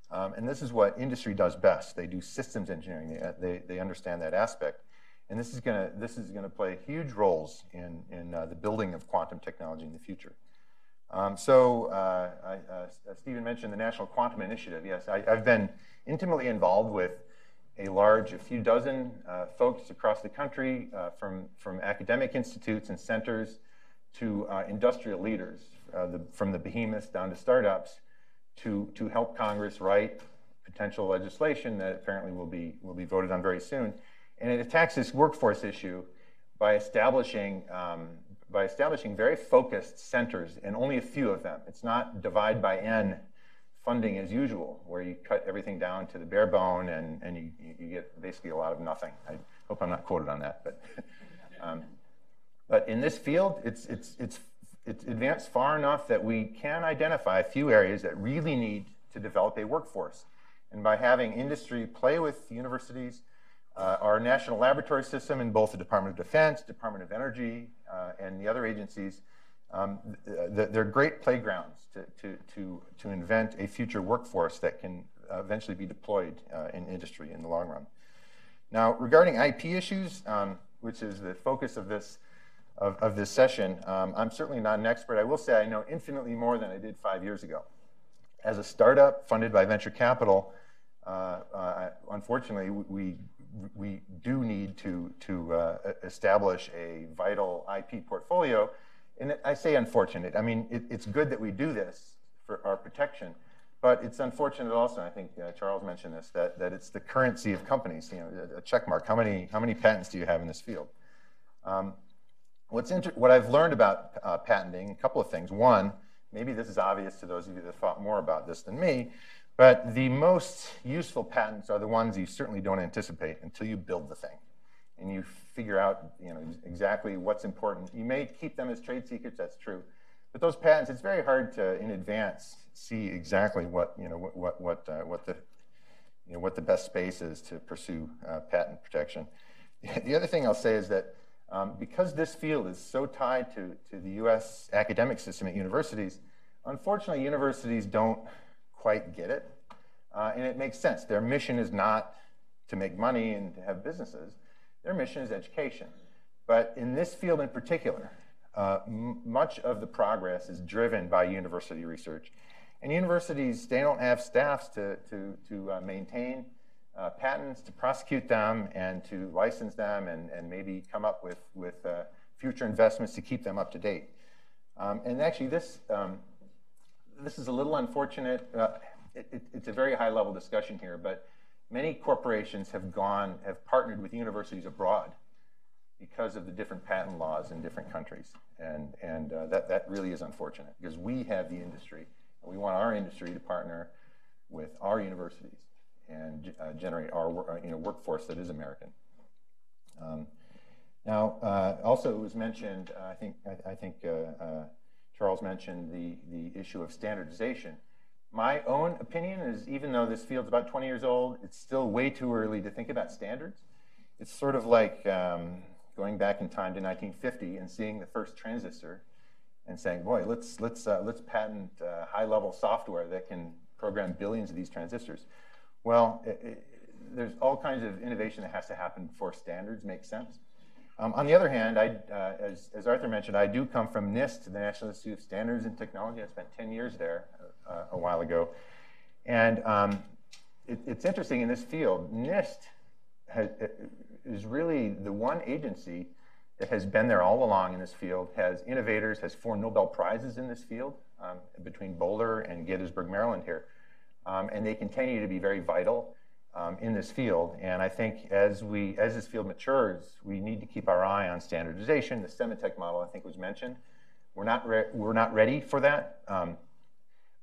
Um, and this is what industry does best. They do systems engineering. They, they, they understand that aspect. And this is going to this is going to play huge roles in, in uh, the building of quantum technology in the future. Um, so uh, I, uh, Stephen mentioned the National Quantum Initiative. Yes, I, have been intimately involved with a large, a few dozen uh, folks across the country, uh, from, from academic institutes and centers to uh, industrial leaders, uh, the, from the behemoths down to startups, to, to help Congress write potential legislation that apparently will be, will be voted on very soon. And it attacks this workforce issue by establishing, um, by establishing very focused centers, and only a few of them. It's not divide by N funding as usual, where you cut everything down to the bare bone and, and you, you get basically a lot of nothing. I hope I'm not quoted on that. But, um, but in this field, it's, it's, it's, it's advanced far enough that we can identify a few areas that really need to develop a workforce. And by having industry play with universities, uh, our national laboratory system in both the Department of Defense, Department of Energy, and the other agencies, um, th they're great playgrounds to, to, to, to invent a future workforce that can uh, eventually be deployed uh, in industry in the long run. Now, regarding IP issues, um, which is the focus of this, of, of this session, um, I'm certainly not an expert. I will say I know infinitely more than I did five years ago. As a startup funded by venture capital, uh, uh unfortunately, we, we do need to, to uh, establish a vital IP portfolio. And I say unfortunate. I mean, it, it's good that we do this for our protection, but it's unfortunate also. I think uh, Charles mentioned this that, that it's the currency of companies. You know, a check mark. How many how many patents do you have in this field? Um, what's inter- what I've learned about uh, patenting? A couple of things. One, maybe this is obvious to those of you that thought more about this than me, but the most useful patents are the ones you certainly don't anticipate until you build the thing and you figure out you know, exactly what's important. You may keep them as trade secrets, that's true. But those patents, it's very hard to, in advance, see exactly what, you know, what, what, uh, what, the, you know, what the best space is to pursue uh, patent protection. The other thing I'll say is that um, because this field is so tied to, to the US academic system at universities, unfortunately, universities don't quite get it. Uh, and it makes sense. Their mission is not to make money and to have businesses. Their mission is education. But in this field in particular, uh, much of the progress is driven by university research. And universities, they don't have staffs to, to, to uh, maintain uh, patents, to prosecute them, and to license them, and, and maybe come up with, with uh, future investments to keep them up to date. Um, and actually, this, um, this is a little unfortunate. Uh, it, it, it's a very high level discussion here, but many corporations have gone, have partnered with universities abroad because of the different patent laws in different countries. And, and uh, that, that really is unfortunate because we have the industry. And we want our industry to partner with our universities and uh, generate our uh, you know, workforce that is American. Um, now, uh, also it was mentioned, I think, I, I think uh, uh, Charles mentioned the, the issue of standardization. My own opinion is even though this field's about 20 years old, it's still way too early to think about standards. It's sort of like um, going back in time to 1950 and seeing the first transistor and saying, boy, let's, let's, uh, let's patent uh, high-level software that can program billions of these transistors. Well, it, it, there's all kinds of innovation that has to happen before standards make sense. Um, on the other hand, I, uh, as, as, Arthur mentioned, I do come from NIST, the National Institute of Standards and Technology. I spent 10 years there uh, a while ago. And um, it, it's interesting in this field, NIST has, is really the one agency that has been there all along in this field, has innovators, has four Nobel Prizes in this field um, between Boulder and Gaithersburg, Maryland here. Um, and they continue to be very vital um, in this field. And I think as we as this field matures, we need to keep our eye on standardization. The Sematech model, I think, was mentioned. We're not we're not ready for that. Um,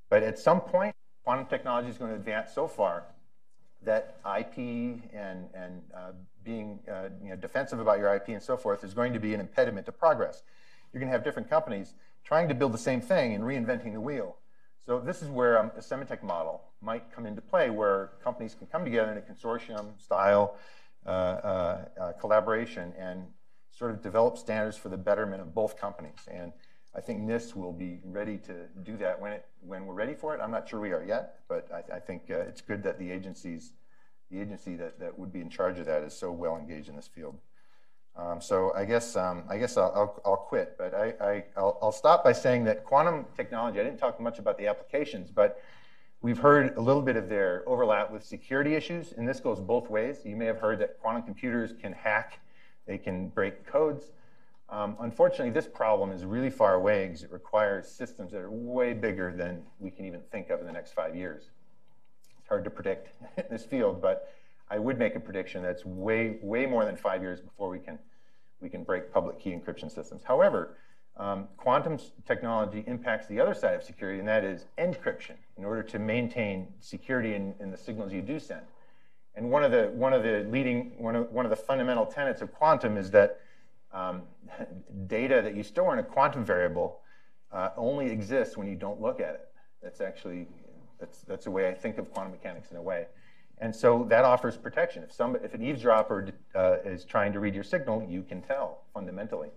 but at some point, quantum technology is going to advance so far that IP and and uh, being uh, you know, defensive about your IP and so forth is going to be an impediment to progress. You're going to have different companies trying to build the same thing and reinventing the wheel. So this is where um, a Sematech model might come into play, where companies can come together in a consortium style uh, uh, uh, collaboration and sort of develop standards for the betterment of both companies. And I think NIST will be ready to do that when it when we're ready for it. I'm not sure we are yet, but I, I think uh, it's good that the agencies, the agency that, that would be in charge of that is so well engaged in this field. Um, so I guess um, I guess I'll, I'll, I'll quit, but I, will I'll stop by saying that quantum technology. I didn't talk much about the applications, but we've heard a little bit of their overlap with security issues, and this goes both ways. You may have heard that quantum computers can hack, they can break codes. Um, unfortunately, this problem is really far away because it requires systems that are way bigger than we can even think of in the next five years. It's hard to predict in this field, but I would make a prediction that's way, way more than five years before we can, we can break public key encryption systems. However, um, quantum technology impacts the other side of security, and that is encryption, in order to maintain security in, in the signals you do send. And one of the one of the leading one of one of the fundamental tenets of quantum is that um, data that you store in a quantum variable uh, only exists when you don't look at it. That's actually that's that's the way I think of quantum mechanics in a way. And so that offers protection. If, some, if an eavesdropper uh, is trying to read your signal, you can tell fundamentally.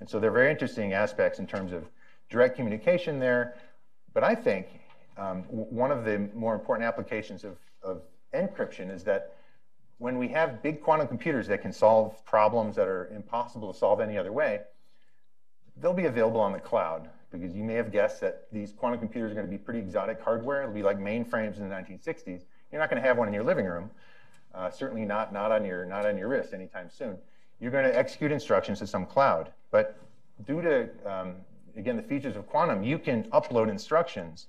And so they're very interesting aspects in terms of direct communication there. But I think um, one of the more important applications of, of encryption is that when we have big quantum computers that can solve problems that are impossible to solve any other way, they'll be available on the cloud because you may have guessed that these quantum computers are going to be pretty exotic hardware. It'll be like mainframes in the 1960s. You're not going to have one in your living room, uh, certainly not, not, on your, not on your wrist anytime soon. You're going to execute instructions to some cloud. But due to, um, again, the features of quantum, you can upload instructions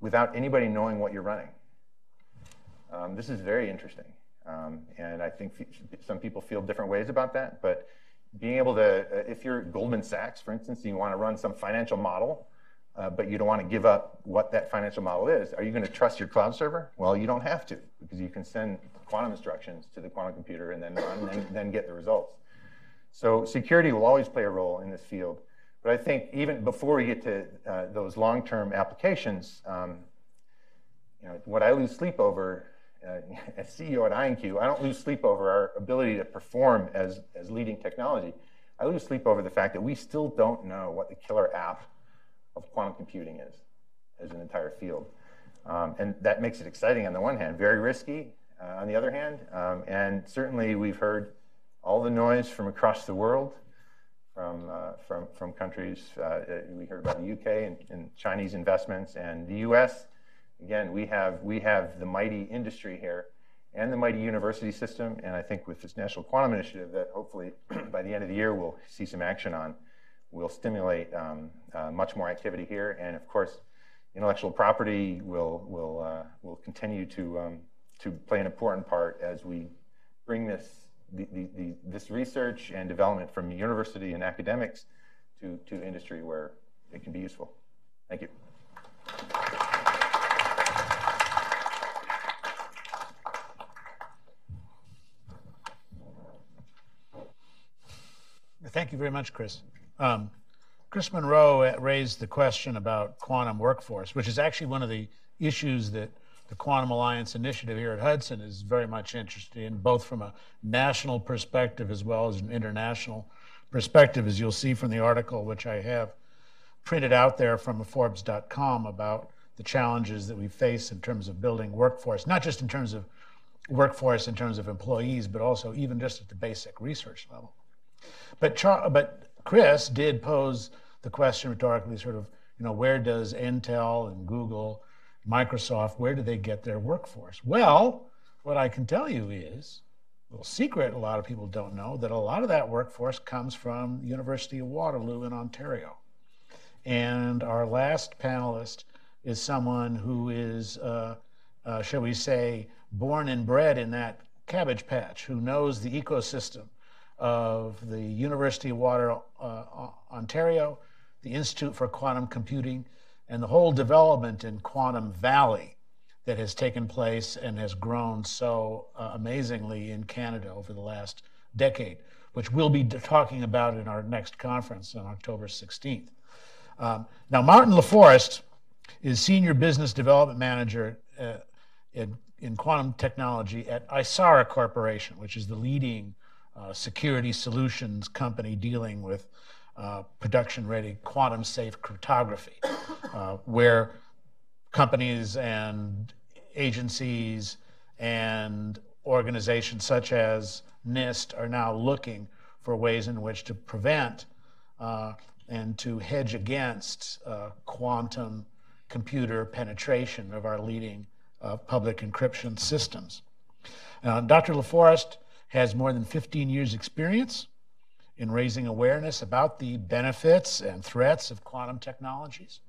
without anybody knowing what you're running. Um, this is very interesting. Um, and I think some people feel different ways about that. But being able to, uh, if you're Goldman Sachs, for instance, and you want to run some financial model, uh, but you don't want to give up what that financial model is. Are you going to trust your cloud server? Well, you don't have to because you can send quantum instructions to the quantum computer and then run and then, get the results. So security will always play a role in this field. But I think even before we get to uh, those long-term applications, um, you know, what I lose sleep over uh, as CEO at IonQ, I don't lose sleep over our ability to perform as, as leading technology. I lose sleep over the fact that we still don't know what the killer app of quantum computing is as an entire field. Um, and that makes it exciting on the one hand, very risky uh, on the other hand. Um, and certainly we've heard all the noise from across the world, from, uh, from, from countries. Uh, we heard about the UK and, and, Chinese investments and the US. Again, we have, we have the mighty industry here and the mighty university system. And I think with this National Quantum Initiative that hopefully by the end of the year we'll see some action on, will stimulate um, uh, much more activity here. And of course, intellectual property will, will, uh, will continue to, um, to play an important part as we bring this, the, the, the, this research and development from the university and academics to, to industry where it can be useful. Thank you. Thank you very much, Chris. Um, Chris Monroe raised the question about quantum workforce, which is actually one of the issues that the Quantum Alliance Initiative here at Hudson is very much interested in, both from a national perspective as well as an international perspective, as you'll see from the article which I have printed out there from Forbes.com about the challenges that we face in terms of building workforce, not just in terms of workforce in terms of employees, but also even just at the basic research level. But, but Chris did pose the question rhetorically, sort of, you know, where does Intel and Google, Microsoft, where do they get their workforce? Well, what I can tell you is, a little secret a lot of people don't know, that a lot of that workforce comes from University of Waterloo in Ontario. And our last panelist is someone who is, uh, uh, shall we say, born and bred in that cabbage patch, who knows the ecosystem of the University of Water, uh, Ontario, the Institute for Quantum Computing, and the whole development in Quantum Valley that has taken place and has grown so uh, amazingly in Canada over the last decade, which we'll be talking about in our next conference on October 16th. Um, now, Martin Laforest is Senior Business Development Manager uh, in, in quantum technology at ISARA Corporation, which is the leading uh, security solutions company dealing with uh, production ready quantum safe cryptography, uh, where companies and agencies and organizations such as NIST are now looking for ways in which to prevent uh, and to hedge against uh, quantum computer penetration of our leading uh, public encryption systems. Dr. Laforest has more than 15 years' experience in raising awareness about the benefits and threats of quantum technologies.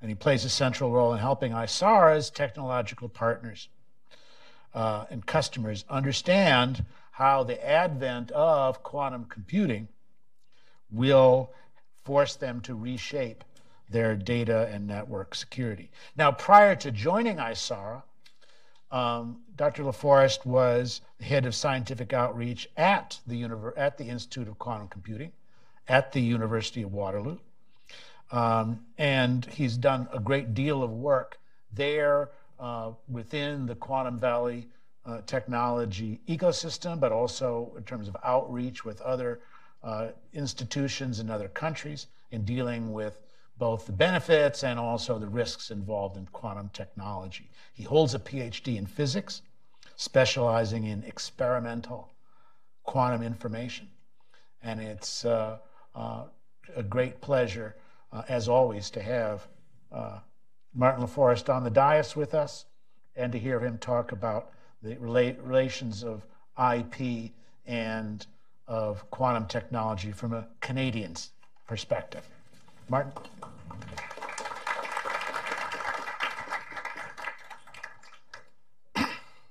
And he plays a central role in helping ISARA's technological partners uh, and customers understand how the advent of quantum computing will force them to reshape their data and network security. Now, prior to joining ISARA, um, Dr. Laforest was head of scientific outreach at the, Univer- at the Institute of Quantum Computing at the University of Waterloo. Um, and he's done a great deal of work there uh, within the Quantum Valley uh, technology ecosystem, but also in terms of outreach with other uh, institutions in other countries in dealing with both the benefits and also the risks involved in quantum technology. He holds a PhD in physics, specializing in experimental quantum information. And it's uh, uh, a great pleasure, uh, as always, to have uh, Martin Laforest on the dais with us and to hear him talk about the rela- relations of IP and of quantum technology from a Canadian's perspective. Martin?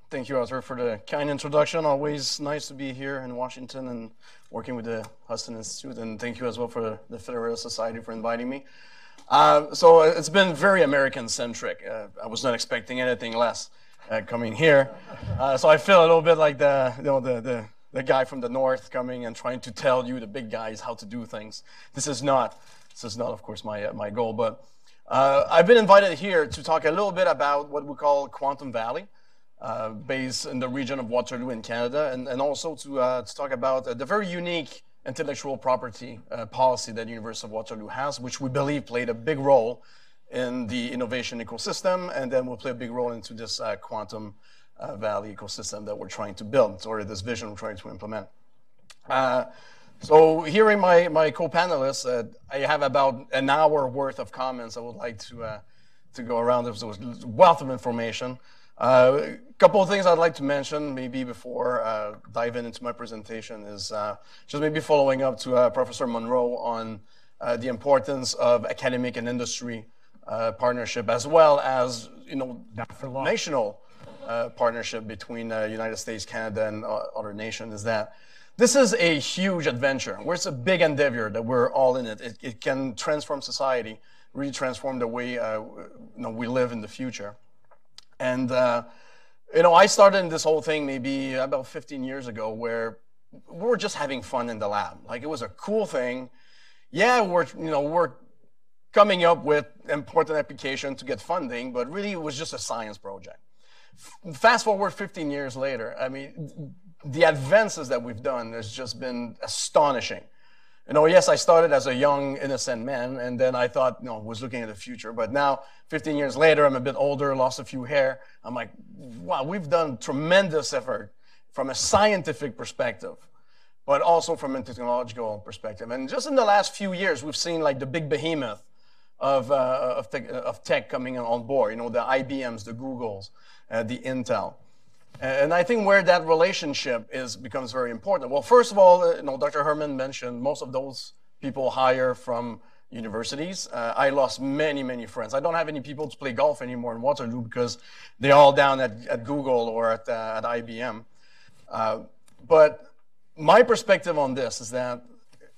Thank you, Arthur, for the kind introduction. Always nice to be here in Washington and working with the Hudson Institute. And thank you as well for the Federal Society for inviting me. Uh, so it's been very American centric. Uh, I was not expecting anything less uh, coming here. Uh, so I feel a little bit like the, you know, the, the, the guy from the north coming and trying to tell you, the big guys, how to do things. This is not, this is not, of course, my, my goal. But uh, I've been invited here to talk a little bit about what we call Quantum Valley. Uh, based in the region of Waterloo in Canada, and, and also to, uh, to talk about uh, the very unique intellectual property uh, policy that University of Waterloo has, which we believe played a big role in the innovation ecosystem, and then will play a big role into this uh, quantum valley ecosystem that we're trying to build, or this vision we're trying to implement. So hearing my, my co-panelists, I have about an hour worth of comments I would like to, to go around. There's a wealth of information. A uh, couple of things I'd like to mention, maybe before uh, diving into my presentation, is uh, just maybe following up to uh, Professor Monroe on uh, the importance of academic and industry uh, partnership, as well as you know national partnership between the United States, Canada, and other nations. Is that this is a huge adventure. It's a big endeavor that we're all in it. It, it can transform society, really transform the way you know, we live in the future. And, uh, you know, I started in this whole thing maybe about 15 years ago where we were just having fun in the lab. Like it was a cool thing. Yeah, we're, you know, we're coming up with important application to get funding, but really it was just a science project. Fast forward 15 years later, I mean, the advances that we've done has just been astonishing you know, yes, I started as a young, innocent man, and then I thought, you know, was looking at the future. But now, 15 years later, I'm a bit older, lost a few hair. I'm like, wow, we've done tremendous effort from a scientific perspective, but also from a technological perspective. And just in the last few years, we've seen like the big behemoth of, uh, of, tech, of tech coming on board. You know, the IBMs, the Googles, uh, the Intel. And I think where that relationship is becomes very important. Well, first of all, uh, you know, Dr. Herman mentioned most of those people hire from universities. Uh, I lost many, many friends. I don't have any people to play golf anymore in Waterloo because they're all down at, at Google or at, uh, at IBM. Uh, but my perspective on this is that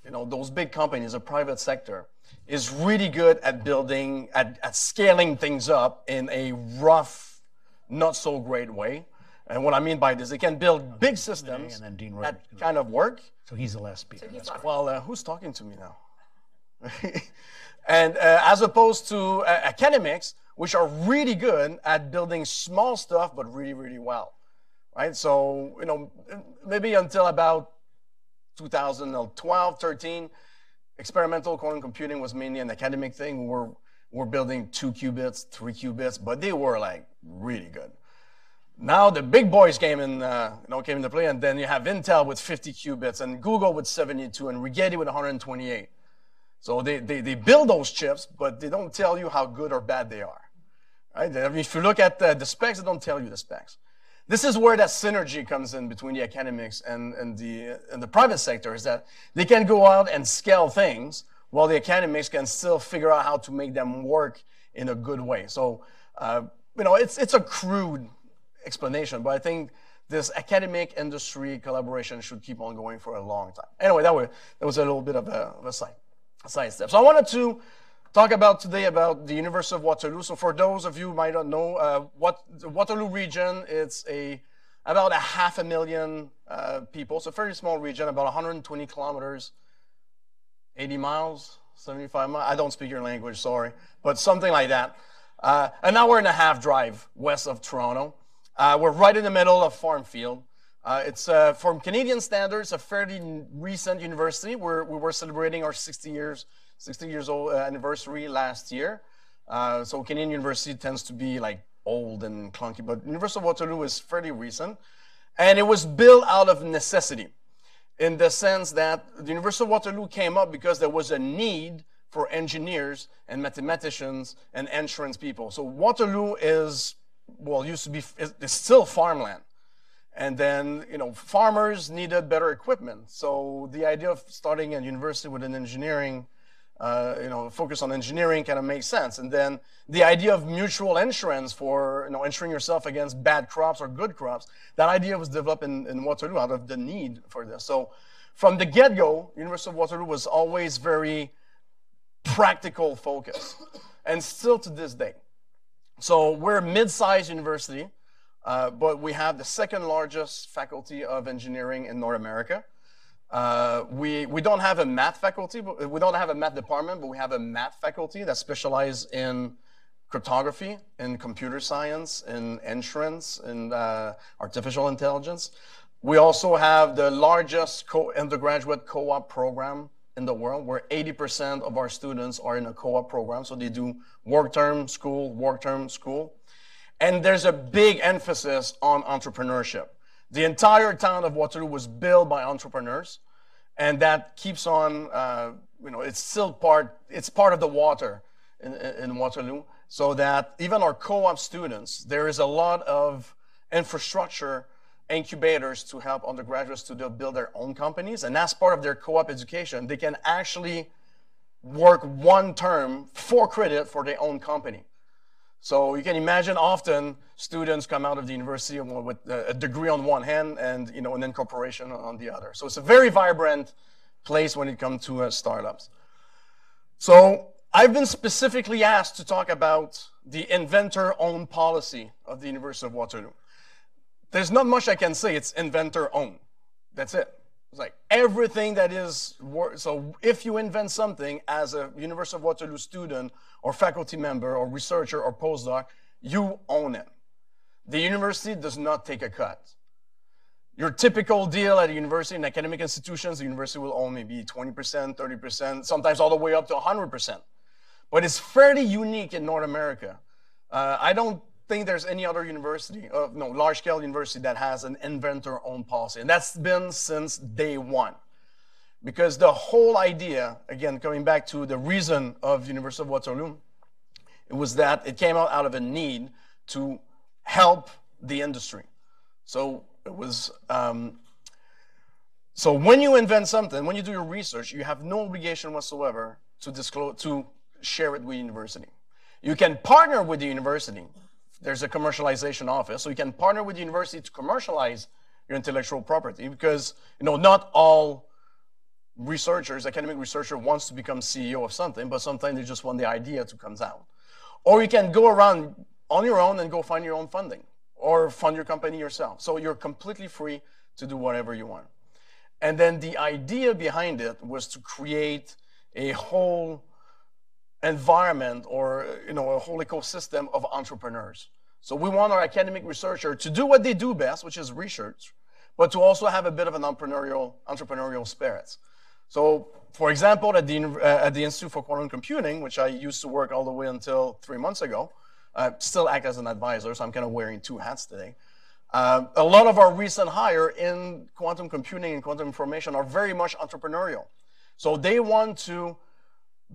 you know those big companies, the private sector, is really good at building, at, at scaling things up in a rough, not so great way. And what I mean by this, they can build big systems that kind of work. So he's the last speaker. So well, uh, who's talking to me now? and uh, as opposed to uh, academics, which are really good at building small stuff, but really, really well, right? So, you know, maybe until about 2012, 13, experimental quantum computing was mainly an academic thing. We're, we're building two qubits, three qubits, but they were like really good. Now the big boys came in, uh, you know, came into play, and then you have Intel with 50 qubits, and Google with 72, and Rigetti with 128. So they, they, they build those chips, but they don't tell you how good or bad they are. Right? I mean, if you look at the, the specs, they don't tell you the specs. This is where that synergy comes in between the academics and, and, the, and the private sector is that they can go out and scale things while the academics can still figure out how to make them work in a good way. So, uh, you know, it's, it's a crude explanation, but I think this academic industry collaboration should keep on going for a long time. Anyway, that was, that was a little bit of a, of a side, side step. So I wanted to talk about today about the University of Waterloo. So for those of you who might not know, uh, what the Waterloo region, it's a about a half a million uh, people. A very small region, about 120 kilometers, 80 miles, 75 miles. I don't speak your language, sorry, but something like that. Uh, an hour and a half drive west of Toronto. Uh, we're right in the middle of Farm Field. Uh, it's uh, from Canadian standards a fairly recent university. We're, we were celebrating our 60 years, 60 years old uh, anniversary last year. Uh, so Canadian university tends to be like old and clunky, but University of Waterloo is fairly recent, and it was built out of necessity, in the sense that the University of Waterloo came up because there was a need for engineers and mathematicians and insurance people. So Waterloo is well, used to be, it's still farmland. And then, you know, farmers needed better equipment. So the idea of starting a university with an engineering, uh, you know, focus on engineering kind of makes sense. And then the idea of mutual insurance for, you know, insuring yourself against bad crops or good crops, that idea was developed in, in Waterloo out of the need for this. So from the get-go, University of Waterloo was always very practical focus. And still to this day. So we're a mid-sized university, uh, but we have the second largest faculty of engineering in North America. Uh, we, we don't have a math faculty, but we don't have a math department, but we have a math faculty that specializes in cryptography, in computer science, in insurance, in uh, artificial intelligence. We also have the largest co undergraduate co-op program in the world where 80% of our students are in a co-op program. So they do work term, school, work term, school. And there's a big emphasis on entrepreneurship. The entire town of Waterloo was built by entrepreneurs. And that keeps on, uh, you know, it's still part, it's part of the water in, in Waterloo. So that even our co-op students, there is a lot of infrastructure incubators to help undergraduates to build their own companies. And as part of their co-op education, they can actually work one term for credit for their own company. So you can imagine often students come out of the university with a degree on one hand and you know an incorporation on the other. So it's a very vibrant place when it comes to uh, startups. So I've been specifically asked to talk about the inventor-owned policy of the University of Waterloo. There's not much I can say. It's inventor owned. That's it. It's like everything that is, so if you invent something as a University of Waterloo student or faculty member or researcher or postdoc, you own it. The university does not take a cut. Your typical deal at a university and academic institutions, the university will own maybe 20%, 30%, sometimes all the way up to 100%. But it's fairly unique in North America. Uh, I don't think there's any other university, uh, no, large-scale university that has an inventor-owned policy. And that's been since day one. Because the whole idea, again, coming back to the reason of University of Waterloo, it was that it came out, out of a need to help the industry. So it was, um, so when you invent something, when you do your research, you have no obligation whatsoever to disclose, to share it with university. You can partner with the university there's a commercialization office. So you can partner with the university to commercialize your intellectual property because you know not all researchers, academic researcher wants to become CEO of something, but sometimes they just want the idea to come out. Or you can go around on your own and go find your own funding or fund your company yourself. So you're completely free to do whatever you want. And then the idea behind it was to create a whole environment or you know a whole ecosystem of entrepreneurs. So we want our academic researcher to do what they do best, which is research, but to also have a bit of an entrepreneurial entrepreneurial spirit. So, for example, at the uh, at the Institute for Quantum Computing, which I used to work all the way until three months ago, I still act as an advisor, so I'm kind of wearing two hats today. Uh, a lot of our recent hire in quantum computing and quantum information are very much entrepreneurial. So they want to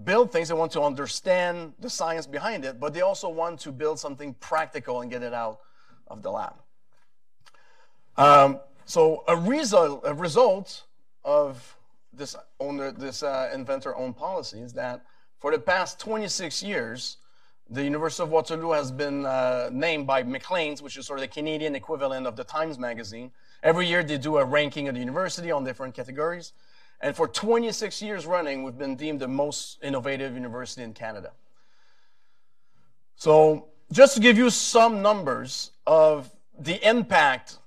build things, they want to understand the science behind it, but they also want to build something practical and get it out of the lab. Um, so a result, a result of this owner, this uh, inventor-owned policy is that for the past 26 years, the University of Waterloo has been uh, named by Maclean's, which is sort of the Canadian equivalent of the Times Magazine. Every year they do a ranking of the university on different categories. And for 26 years running, we've been deemed the most innovative university in Canada. So just to give you some numbers of the impact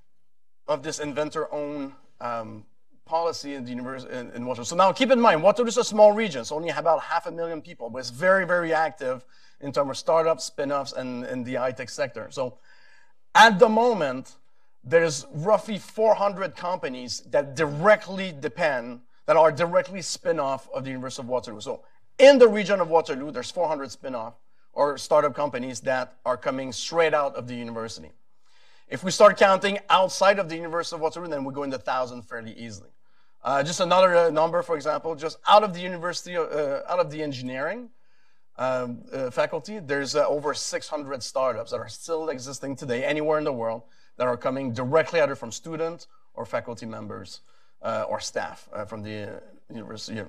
of this inventor-owned um, policy in the university in, in Waterloo. So now keep in mind, Waterloo is a small region, so only about half a million people, but it's very, very active in terms of startups, spin-offs, and in the high-tech sector. So at the moment, there's roughly 400 companies that directly depend, that are directly spin-off of the University of Waterloo. So in the region of Waterloo, there's 400 spin-off or startup companies that are coming straight out of the university. If we start counting outside of the University of Waterloo, then we go into thousands fairly easily. Uh, just another uh, number, for example, just out of the university, uh, out of the engineering, um, uh, faculty, there's uh, over 600 startups that are still existing today anywhere in the world that are coming directly either from students or faculty members uh, or staff uh, from the uh, university,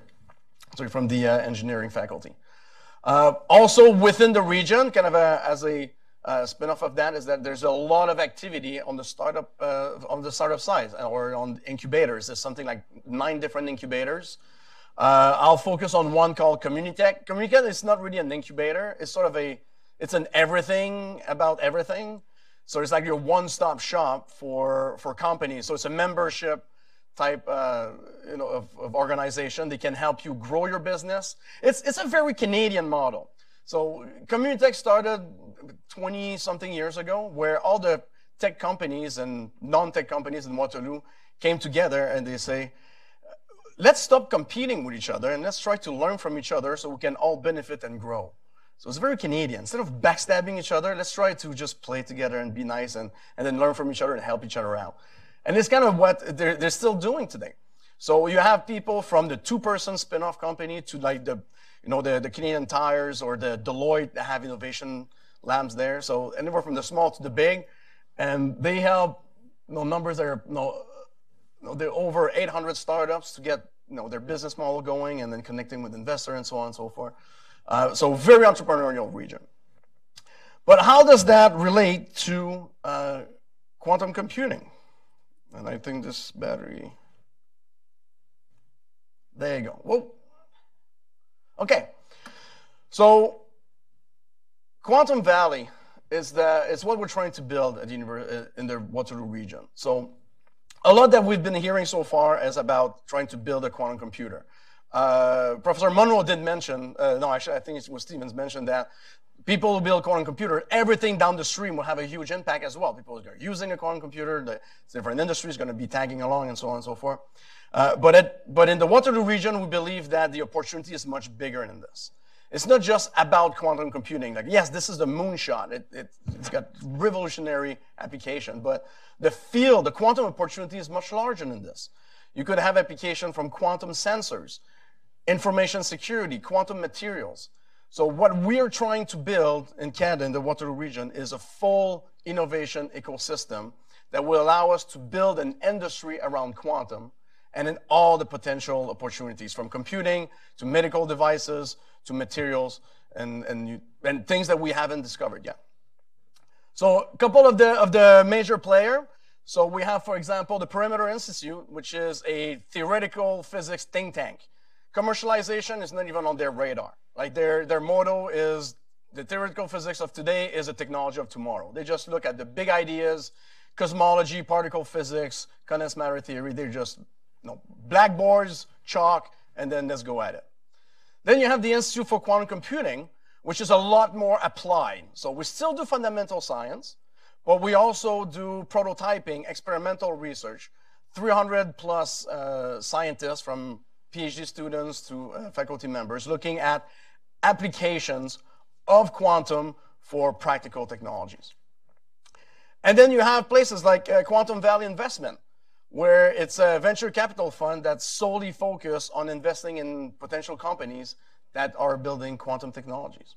sorry, from the uh, engineering faculty. also within the region, kind of a, as a spin-off of that is that there's a lot of activity on the startup on the startup side or on incubators. There's something like nine different incubators uh, I'll focus on one called Communitech. Communitech is not really an incubator. It's sort of a, it's an everything about everything. So it's like your one-stop shop for, for companies. So it's a membership type uh, you know, of, of organization. They can help you grow your business. It's, it's a very Canadian model. So Communitech started 20 something years ago where all the tech companies and non-tech companies in Waterloo came together and they say, let's stop competing with each other and let's try to learn from each other so we can all benefit and grow. So it's very Canadian. Instead of backstabbing each other, let's try to just play together and be nice and, and then learn from each other and help each other out. And it's kind of what they're, they're still doing today. So you have people from the two-person spin-off company to like the, you know, the, the Canadian Tires or the Deloitte that have innovation labs there. So anywhere from the small to the big, and they help you know, numbers that are you know, they're over 800 startups to get you know, their business model going and then connecting with investors and so on and so forth. Uh, so very entrepreneurial region. But how does that relate to uh, quantum computing? And I think this battery, there you go. Whoa. Okay. So Quantum Valley is, the, is what we're trying to build at the in the Waterloo region. So a lot that we've been hearing so far is about trying to build a quantum computer. Uh, Professor Monroe did mention, uh, no, actually, I think it was Stevens mentioned that people who build quantum computer, everything down the stream will have a huge impact as well. People are using a quantum computer, the different industries going to be tagging along and so on and so forth. Uh, but, it, but in the Waterloo region, we believe that the opportunity is much bigger than this. It's not just about quantum computing. Like, yes, this is the moonshot. It, it, it's got revolutionary application, but the field, the quantum opportunity is much larger than this. You could have application from quantum sensors, information security, quantum materials. So what we're trying to build in Canada, in the Waterloo region, is a full innovation ecosystem that will allow us to build an industry around quantum and in all the potential opportunities from computing to medical devices to materials and, and, and things that we haven't discovered yet. So a couple of the, of the major player. So we have, for example, the Perimeter Institute, which is a theoretical physics think tank. Commercialization is not even on their radar. Like their, their motto is the theoretical physics of today is the technology of tomorrow. They just look at the big ideas, cosmology, particle physics, condensed matter theory. They're just you know, blackboards, chalk, and then let's go at it. Then you have the Institute for Quantum Computing, which is a lot more applied. So we still do fundamental science, but we also do prototyping, experimental research. 300 plus uh, scientists from PhD students to uh, faculty members looking at applications of quantum for practical technologies. And then you have places like uh, Quantum Valley Investment, where it's a venture capital fund that's solely focused on investing in potential companies that are building quantum technologies.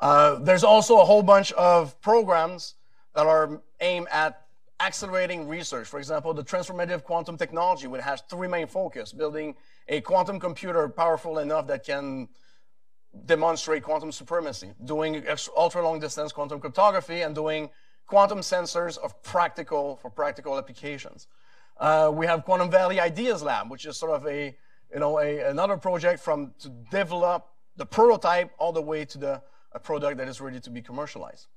Uh, there's also a whole bunch of programs that are aimed at accelerating research. For example, the transformative quantum technology, which has three main focus, building a quantum computer powerful enough that can demonstrate quantum supremacy, doing ultra long distance quantum cryptography, and doing quantum sensors of practical for practical applications. Uh, we have Quantum Valley Ideas Lab, which is sort of a you know a, another project from to develop the prototype all the way to the a product that is ready to be commercialized.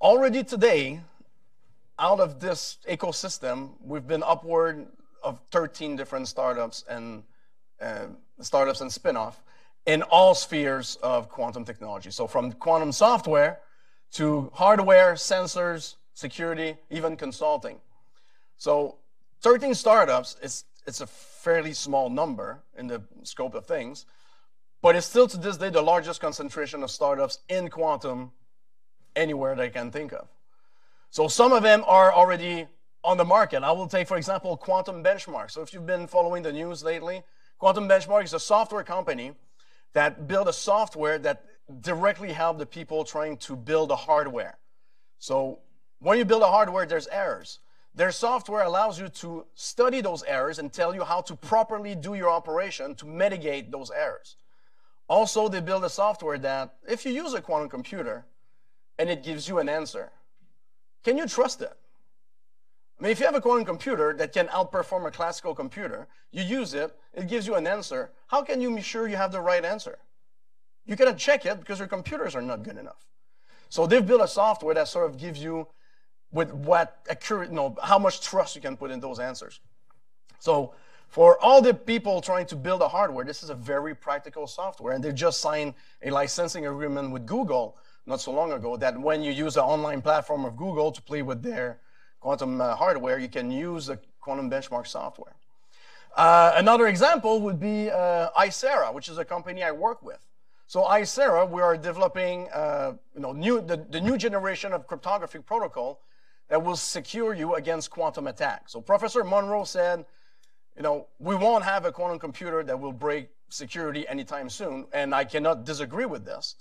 Already today, out of this ecosystem, we've been upward of 13 different startups and uh, startups and spin-off in all spheres of quantum technology. So from quantum software to hardware, sensors, security, even consulting. So 13 startups, it's, it's a fairly small number in the scope of things, but it's still to this day the largest concentration of startups in quantum anywhere that I can think of. So some of them are already on the market. I will take, for example, Quantum Benchmark. So if you've been following the news lately, Quantum Benchmark is a software company that built a software that directly helped the people trying to build the hardware. So when you build a hardware, there's errors. Their software allows you to study those errors and tell you how to properly do your operation to mitigate those errors. Also, they build a software that if you use a quantum computer, and it gives you an answer. Can you trust it? Mean, if you have a quantum computer that can outperform a classical computer, you use it, it gives you an answer. How can you be sure you have the right answer? You cannot check it because your computers are not good enough. So they've built a software that sort of gives you with what accurate, you know, how much trust you can put in those answers. So for all the people trying to build a hardware, this is a very practical software, and they just signed a licensing agreement with Google not so long ago that when you use the online platform of Google to play with their quantum uh, hardware, you can use the quantum benchmark software. Uh, another example would be uh, ISARA, which is a company I work with. So ISARA, we are developing uh, you know, new, the, the new generation of cryptographic protocol that will secure you against quantum attack. So Professor Monroe said, you know, we won't have a quantum computer that will break security anytime soon, and I cannot disagree with this.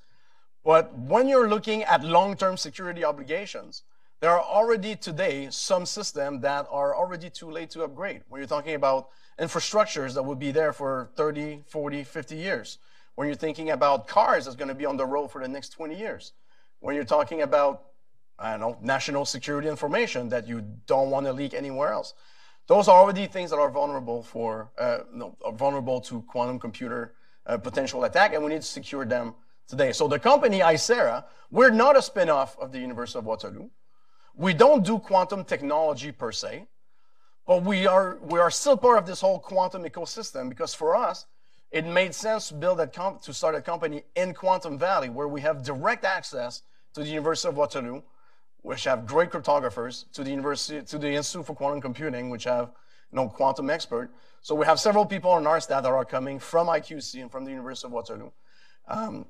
But when you're looking at long-term security obligations, there are already today some systems that are already too late to upgrade. When you're talking about infrastructures that will be there for 30, 40, 50 years. When you're thinking about cars that's going to be on the road for the next 20 years. When you're talking about, I don't know, national security information that you don't want to leak anywhere else. Those are already things that are vulnerable for, uh, no, are vulnerable to quantum computer uh, potential attack, and we need to secure them today. So the company ISARA, we're not a spin-off of the University of Waterloo. We don't do quantum technology per se, but we are we are still part of this whole quantum ecosystem because for us, it made sense to build that comp- to start a company in Quantum Valley where we have direct access to the University of Waterloo, which have great cryptographers, to the University to the Institute for Quantum Computing, which have you know quantum expert. So we have several people on our staff that are coming from IQC and from the University of Waterloo. Um,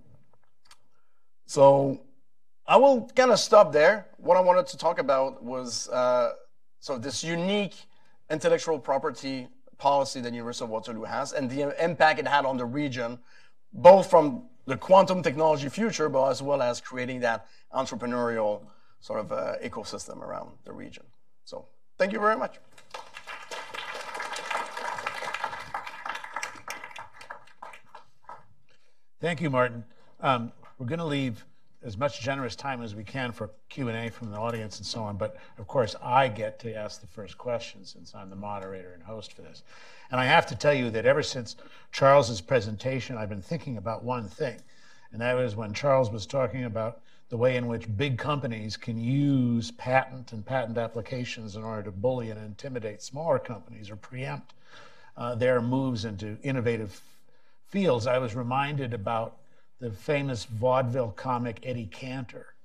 so I will kind of stop there. What I wanted to talk about was uh, so this unique intellectual property policy that the University of Waterloo has and the impact it had on the region, both from the quantum technology future, but as well as creating that entrepreneurial sort of uh, ecosystem around the region. So thank you very much. Thank you, Martin. Um, we're going to leave as much generous time as we can for Q&A from the audience and so on, but of course I get to ask the first question since I'm the moderator and host for this. And I have to tell you that ever since Charles's presentation, I've been thinking about one thing, and that was when Charles was talking about the way in which big companies can use patent and patent applications in order to bully and intimidate smaller companies or preempt uh, their moves into innovative fields. I was reminded about the famous vaudeville comic Eddie Cantor.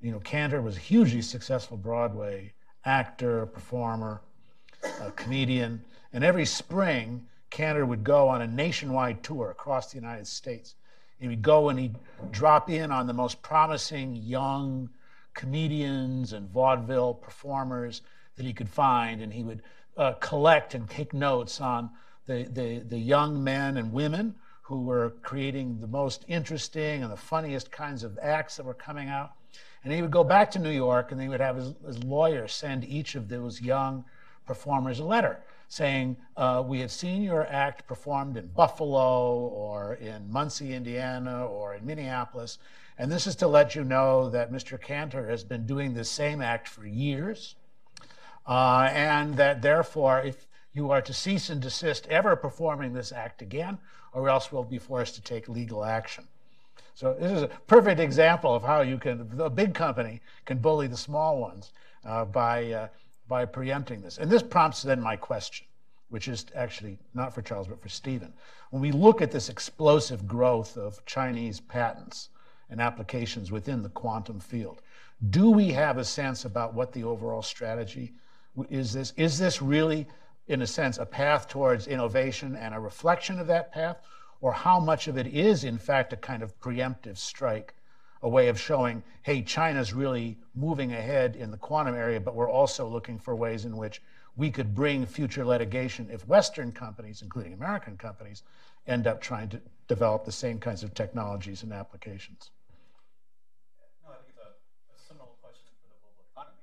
You know, Cantor was a hugely successful Broadway actor, performer, a comedian, and every spring, Cantor would go on a nationwide tour across the United States. He would go and he'd drop in on the most promising young comedians and vaudeville performers that he could find, and he would uh, collect and take notes on the, the, the young men and women who were creating the most interesting and the funniest kinds of acts that were coming out. And he would go back to New York and he would have his, his lawyer send each of those young performers a letter saying, uh, We have seen your act performed in Buffalo or in Muncie, Indiana, or in Minneapolis. And this is to let you know that Mr. Cantor has been doing the same act for years. Uh, and that therefore, if you are to cease and desist ever performing this act again, or else we'll be forced to take legal action. So this is a perfect example of how you can, a big company can bully the small ones uh, by, uh, by preempting this. And this prompts then my question, which is actually not for Charles, but for Stephen. When we look at this explosive growth of Chinese patents and applications within the quantum field, do we have a sense about what the overall strategy is this? Is this really, in a sense, a path towards innovation and a reflection of that path? or how much of it is, in fact, a kind of preemptive strike, a way of showing, hey, China's really moving ahead in the quantum area, but we're also looking for ways in which we could bring future litigation if Western companies, including American companies, end up trying to develop the same kinds of technologies and applications. No, I think it's a, a similar question for the global economy.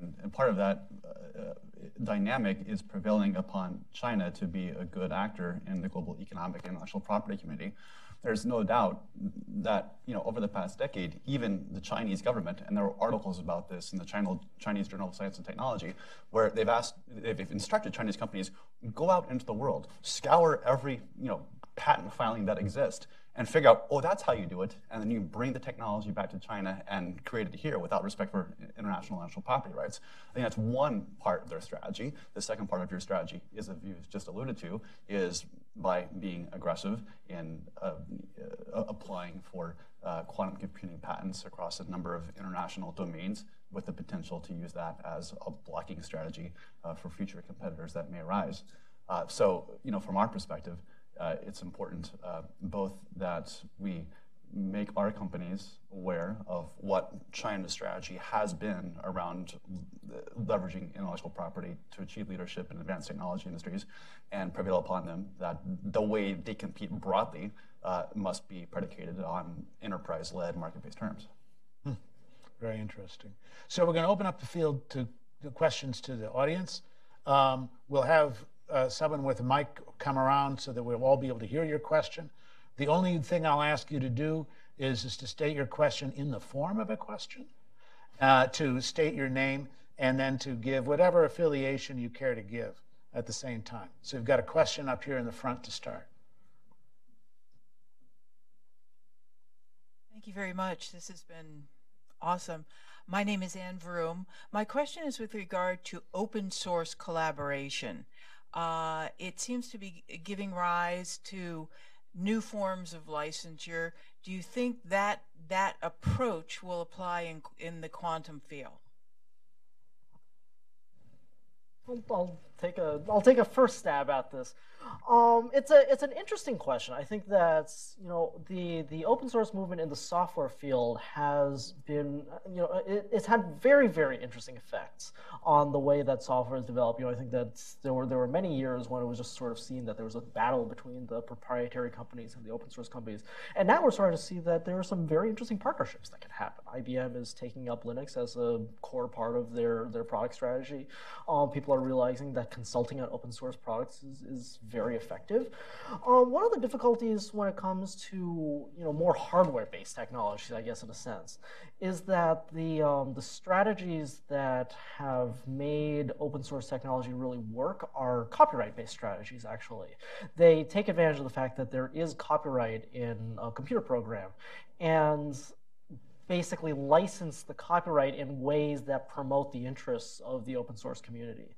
And, and part of that uh, dynamic is prevailing upon China to be a good actor in the global economic and intellectual property community. There's no doubt that you know over the past decade, even the Chinese government, and there are articles about this in the China, Chinese Journal of Science and Technology, where they've asked, they've instructed Chinese companies go out into the world, scour every you know patent filing that exists, and figure out, oh, that's how you do it, and then you bring the technology back to China and create it here without respect for international intellectual property rights. I think that's one part of their strategy. The second part of your strategy, is, as you just alluded to, is by being aggressive in uh, uh, applying for uh, quantum computing patents across a number of international domains with the potential to use that as a blocking strategy uh, for future competitors that may arise. Uh, so, you know, from our perspective, uh, it's important uh, both that we make our companies aware of what China's strategy has been around leveraging intellectual property to achieve leadership in advanced technology industries and prevail upon them that the way they compete broadly uh, must be predicated on enterprise-led market-based terms. Hmm. Very interesting. So we're going to open up the field to the questions to the audience. Um, we'll have uh, someone with a mic come around so that we'll all be able to hear your question. The only thing I'll ask you to do is, is to state your question in the form of a question, uh, to state your name, and then to give whatever affiliation you care to give at the same time. So you've got a question up here in the front to start. Thank you very much. This has been awesome. My name is Ann Vroom. My question is with regard to open source collaboration. Uh, it seems to be giving rise to new forms of licensure. Do you think that that approach will apply in, in the quantum field? I'll take a I'll take a first stab at this. Um, it's a it's an interesting question. I think that you know the the open source movement in the software field has been you know it, it's had very very interesting effects on the way that software is developed. You know I think that there were there were many years when it was just sort of seen that there was a battle between the proprietary companies and the open source companies, and now we're starting to see that there are some very interesting partnerships that can happen. IBM is taking up Linux as a core part of their their product strategy. Um, people are realizing that consulting on open source products is, is very effective. Um, one of the difficulties when it comes to you know more hardware-based technologies, I guess in a sense, is that the um, the strategies that have made open source technology really work are copyright-based strategies. Actually, they take advantage of the fact that there is copyright in a computer program, and basically license the copyright in ways that promote the interests of the open source community.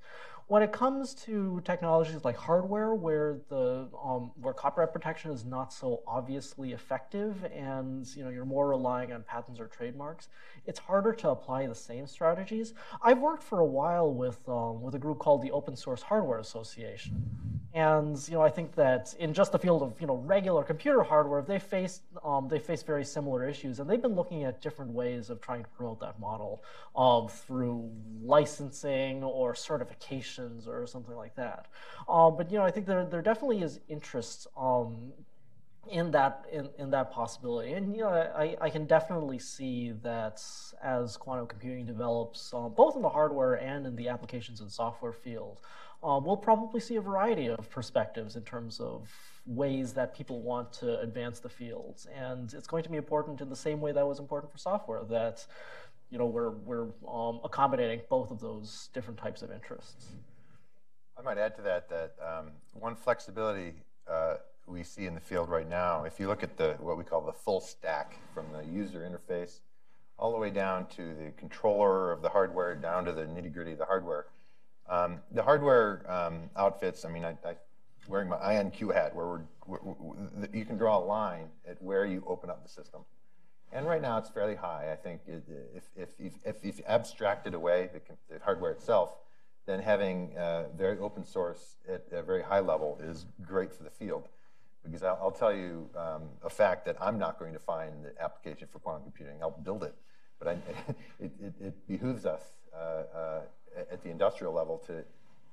When it comes to technologies like hardware, where the um, where copyright protection is not so obviously effective, and you know you're more relying on patents or trademarks, it's harder to apply the same strategies. I've worked for a while with um, with a group called the Open Source Hardware Association, And you know, I think that in just the field of you know regular computer hardware, they face um, they face very similar issues, and they've been looking at different ways of trying to promote that model um, through licensing or or something like that. Um, but you know, I think there there definitely is interest um, in that in, in that possibility and you know I, I can definitely see that as quantum computing develops uh, both in the hardware and in the applications and software field uh, we'll probably see a variety of perspectives in terms of ways that people want to advance the fields and it's going to be important in the same way that was important for software that you know we're, we're um, accommodating both of those different types of interests I might add to that that um, one flexibility uh, we see in the field right now, if you look at the what we call the full stack from the user interface all the way down to the controller of the hardware, down to the nitty gritty of the hardware. Um, the hardware um, outfits, I mean, I, I wearing my IonQ hat, where we're, we're, we're, you can draw a line at where you open up the system. And right now it's fairly high. I think if, if, if, if you've abstracted away the, the hardware itself, then having uh, very open source at a very high level is great for the field because I'll, I'll tell you um, a fact that I'm not going to find the application for quantum computing. I'll build it, but I, it, it, it, behooves us uh, uh, at the industrial level to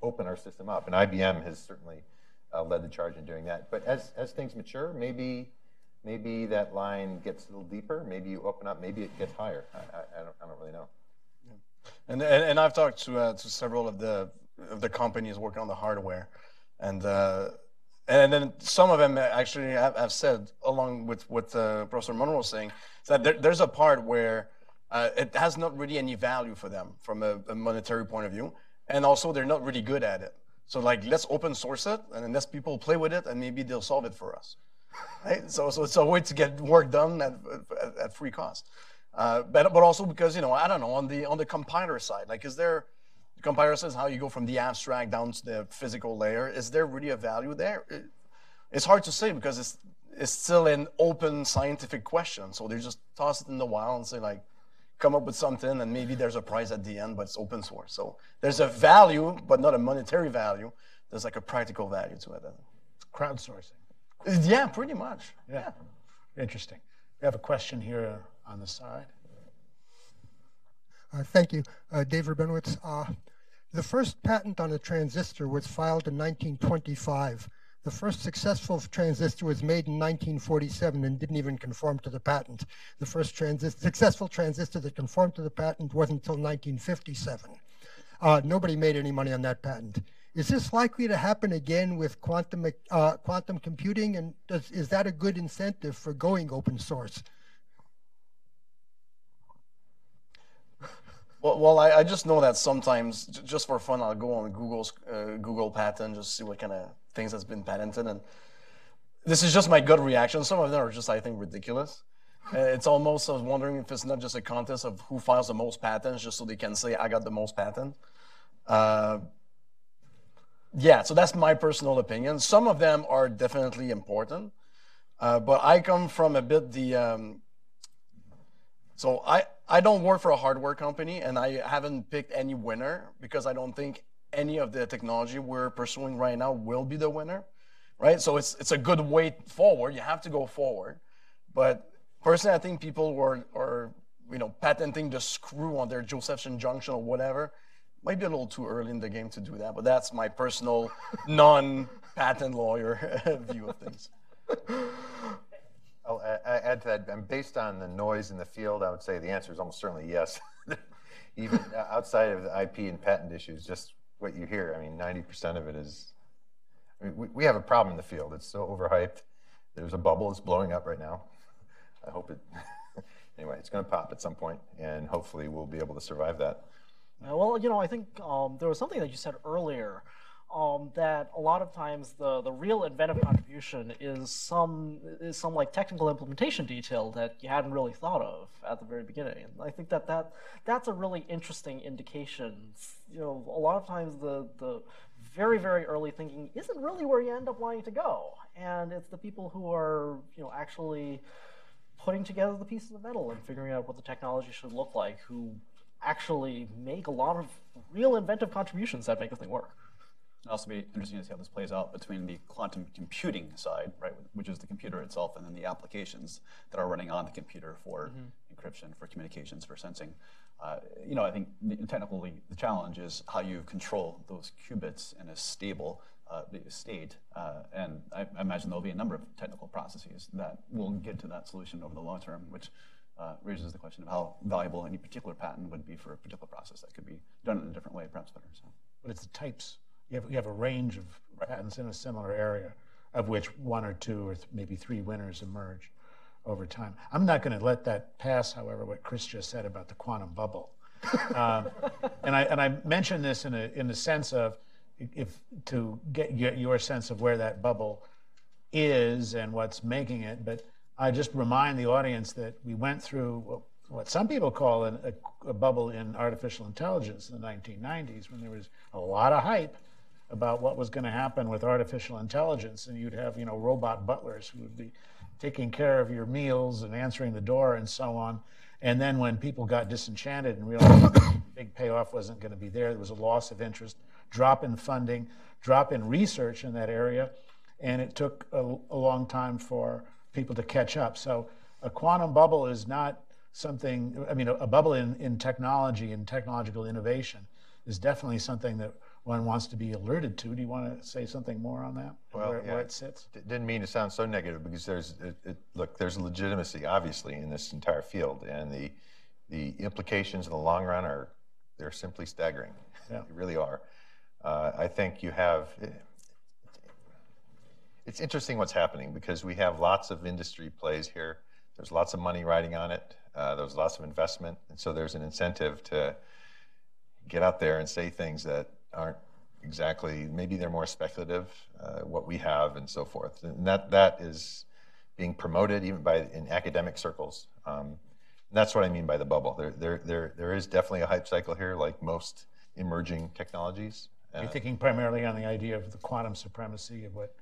open our system up, and IBM has certainly uh, led the charge in doing that. But as as things mature, maybe maybe that line gets a little deeper. Maybe you open up. Maybe it gets higher. I, I, I don't, I don't really know. Yeah. And, and, and I've talked to uh, to several of the of the companies working on the hardware, and uh, and then some of them actually have, have said, along with what uh, Professor Monroe was saying, that there, there's a part where uh, it has not really any value for them from a, a, monetary point of view, and also they're not really good at it. So like, let's open source it, and then let people play with it, and maybe they'll solve it for us. Right? So, so it's a way to get work done at, at, at free cost. Uh, but, but also because, you know, I don't know, on the, on the compiler side, like, is there, comparisons, how you go from the abstract down to the physical layer. Is there really a value there? It's hard to say because it's it's still an open scientific question. So they just toss it in the wild and say like, come up with something, and maybe there's a prize at the end, but it's open source. So there's a value, but not a monetary value. There's like a practical value to it. Crowdsourcing. Yeah, pretty much. Yeah. yeah. Interesting. We have a question here on the side. Uh, thank you, uh, Dave Rabinowitz. Uh, the first patent on a transistor was filed in 1925. The first successful transistor was made in 1947 and didn't even conform to the patent. The first transist successful transistor that conformed to the patent wasn't until 1957. Uh, nobody made any money on that patent. Is this likely to happen again with quantum, uh, quantum computing? And does, is that a good incentive for going open source? Well, well I, I, just know that sometimes, just for fun, I'll go on Google's uh, Google patent, just see what kind of things has been patented, and this is just my gut reaction. Some of them are just, I think, ridiculous. Uh, it's almost I was wondering if it's not just a contest of who files the most patents, just so they can say I got the most patent. Uh, yeah, so that's my personal opinion. Some of them are definitely important, uh, but I come from a bit the um, so I, I don't work for a hardware company and I haven't picked any winner because I don't think any of the technology we're pursuing right now will be the winner. Right? So it's it's a good way forward. You have to go forward. But personally I think people were are you know patenting the screw on their Josephson junction or whatever. Might be a little too early in the game to do that, but that's my personal non-patent lawyer view of things. I'll add to that. And based on the noise in the field, I would say the answer is almost certainly yes. Even uh, outside of the IP and patent issues, just what you hear. I mean, 90% of it is. I mean, we, we have a problem in the field. It's so overhyped. There's a bubble that's blowing up right now. I hope it. anyway, it's going to pop at some point, and hopefully we'll be able to survive that. Well, you know, I think um, there was something that you said earlier um, that a lot of times the, the real inventive contribution is some is some like technical implementation detail that you hadn't really thought of at the very beginning. And I think that, that that's a really interesting indication. You know, a lot of times the the very very early thinking isn't really where you end up wanting to go, and it's the people who are you know actually putting together the pieces of metal and figuring out what the technology should look like who actually make a lot of real inventive contributions that make the thing work. It'll also be interesting to see how this plays out between the quantum computing side, right, which is the computer itself, and then the applications that are running on the computer for encryption, for communications, for sensing. Uh, you know, I think the, technically the challenge is how you control those qubits in a stable uh, state. Uh, and I, I, imagine there'll be a number of technical processes that will get to that solution over the long term, which uh, raises the question of how valuable any particular patent would be for a particular process that could be done in a different way, perhaps better. So. But it's the types. You have, you have a range of patents in a similar area, of which one or two or th maybe three winners emerge over time. I'm not going to let that pass, however, what Chris just said about the quantum bubble. uh, and, I, and I mention this in, a, in the sense of if to get your sense of where that bubble is and what's making it. But I just remind the audience that we went through what some people call an, a, a, bubble in artificial intelligence in the 1990s when there was a lot of hype about what was going to happen with artificial intelligence. And you'd have, you know, robot butlers who would be taking care of your meals and answering the door and so on. And then when people got disenchanted and realized the big payoff wasn't going to be there, there was a loss of interest, drop in funding, drop in research in that area, and it took a, a long time for people to catch up. So a quantum bubble is not something, I mean, a, a bubble in, in technology and technological innovation is definitely something that one wants to be alerted to. Do you want to say something more on that? Well, where, yeah. where it sits? D- didn't mean to sound so negative because there's it, it, look there's legitimacy obviously in this entire field and the the implications in the long run are they're simply staggering. Yeah. they really are. Uh, I think you have. It's interesting what's happening because we have lots of industry plays here. There's lots of money riding on it. Uh, there's lots of investment, and so there's an incentive to get out there and say things that aren't exactly, maybe they're more speculative, uh, what we have and so forth. And that, that is being promoted even by in academic circles. Um, that's what I mean by the bubble. There, there, there, there is definitely a hype cycle here, like most emerging technologies. Uh, You're thinking primarily on the idea of the quantum supremacy of what,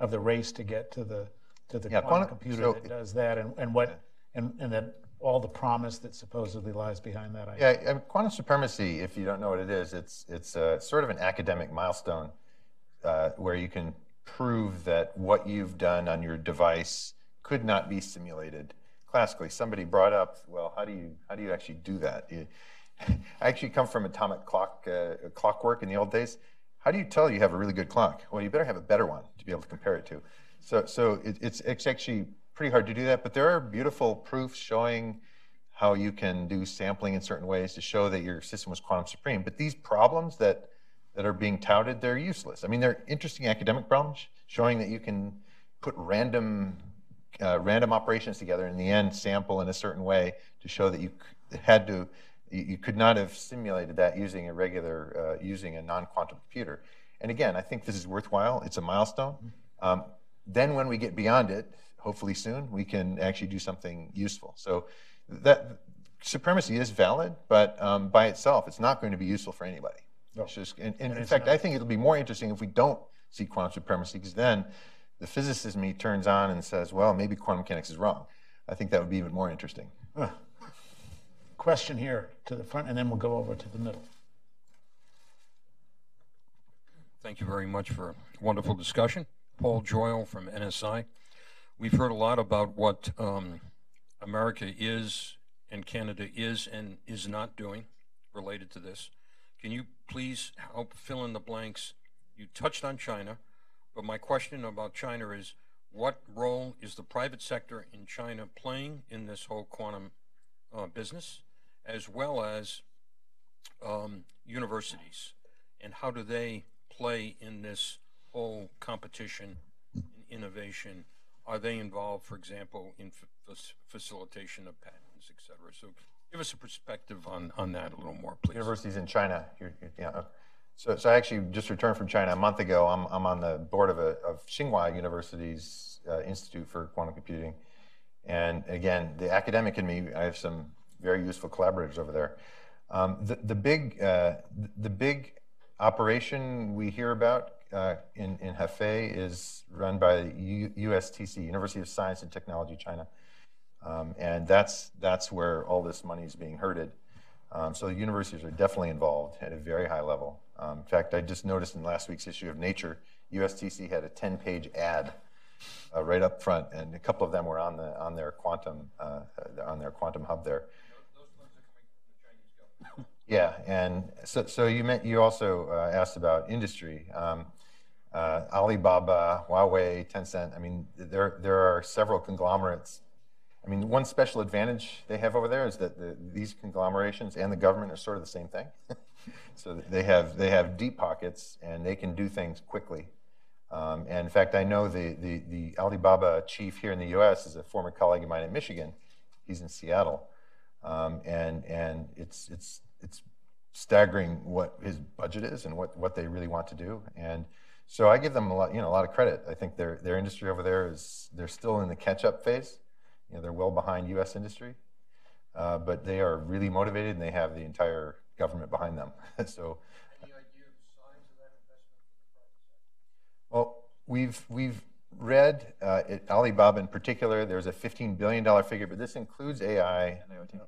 of the race to get to the to the yeah, quantum, quantum computer so that does that, and, and what, and, and that all the promise that supposedly lies behind that idea. Yeah, I mean, quantum supremacy, if you don't know what it is, it's, it's a, sort of an academic milestone uh, where you can prove that what you've done on your device could not be simulated classically. Somebody brought up, well, how do you, how do you actually do that? You, I actually come from atomic clock, uh, clockwork in the old days. How do you tell you have a really good clock? Well, you better have a better one to be able to compare it to. So, so it, it's, it's actually pretty hard to do that, but there are beautiful proofs showing how you can do sampling in certain ways to show that your system was quantum supreme. But these problems that, that are being touted, they're useless. I mean, they're interesting academic problems showing that you can put random, uh, random operations together in the end sample in a certain way to show that you had to, you could not have simulated that using a regular, uh, using a non-quantum computer. And again, I think this is worthwhile. It's a milestone. Um, then when we get beyond it, hopefully soon, we can actually do something useful. So that supremacy is valid, but um, by itself, it's not going to be useful for anybody. No. Just, and, and in fact, not. I think it'll be more interesting if we don't see quantum supremacy, because then the physicist in me turns on and says, well, maybe quantum mechanics is wrong. I think that would be even more interesting. Uh, question here to the front, and then we'll go over to the middle. Thank you very much for a wonderful discussion. Paul Joyle from NSI. We've heard a lot about what um, America is and Canada is and is not doing related to this. Can you please help fill in the blanks? You touched on China, but my question about China is what role is the private sector in China playing in this whole quantum uh, business, as well as um, universities, and how do they play in this whole competition and innovation are they involved, for example, in facilitation of patents, et cetera? So give us a perspective on, on that a little more, please. Universities in China. You're, you're, yeah. So, so I actually just returned from China a month ago. I'm, I'm on the board of, a, of Tsinghua University's uh, Institute for Quantum Computing. And again, the academic in me, I have some very useful collaborators over there. Um, the, the, big, uh, the big operation we hear about uh, in, in Hefei is run by U USTC, University of Science and Technology China. Um, and that's, that's where all this money is being herded. Um, so the universities are definitely involved at a very high level. Um, in fact, I just noticed in last week's issue of Nature, USTC had a 10-page ad uh, right up front, and a couple of them were on the on their quantum uh, on their quantum hub there. Yeah, and so, so you meant you also uh, asked about industry. Um, uh, Alibaba, Huawei, Tencent. I mean, there there are several conglomerates. I mean, one special advantage they have over there is that the, these conglomerations and the government are sort of the same thing. so they have they have deep pockets and they can do things quickly. Um, and in fact, I know the, the the Alibaba chief here in the U.S. is a former colleague of mine in Michigan. He's in Seattle, um, and and it's it's it's staggering what his budget is and what, what they really want to do. And so I give them a lot, you know, a lot of credit. I think their their industry over there is they're still in the catch-up phase. You know, they're well behind U.S. industry, uh, but they are really motivated and they have the entire government behind them. so. Any idea signs of that investment in the product? Well, we've we've read uh, at Alibaba in particular. There's a 15 billion dollar figure, but this includes AI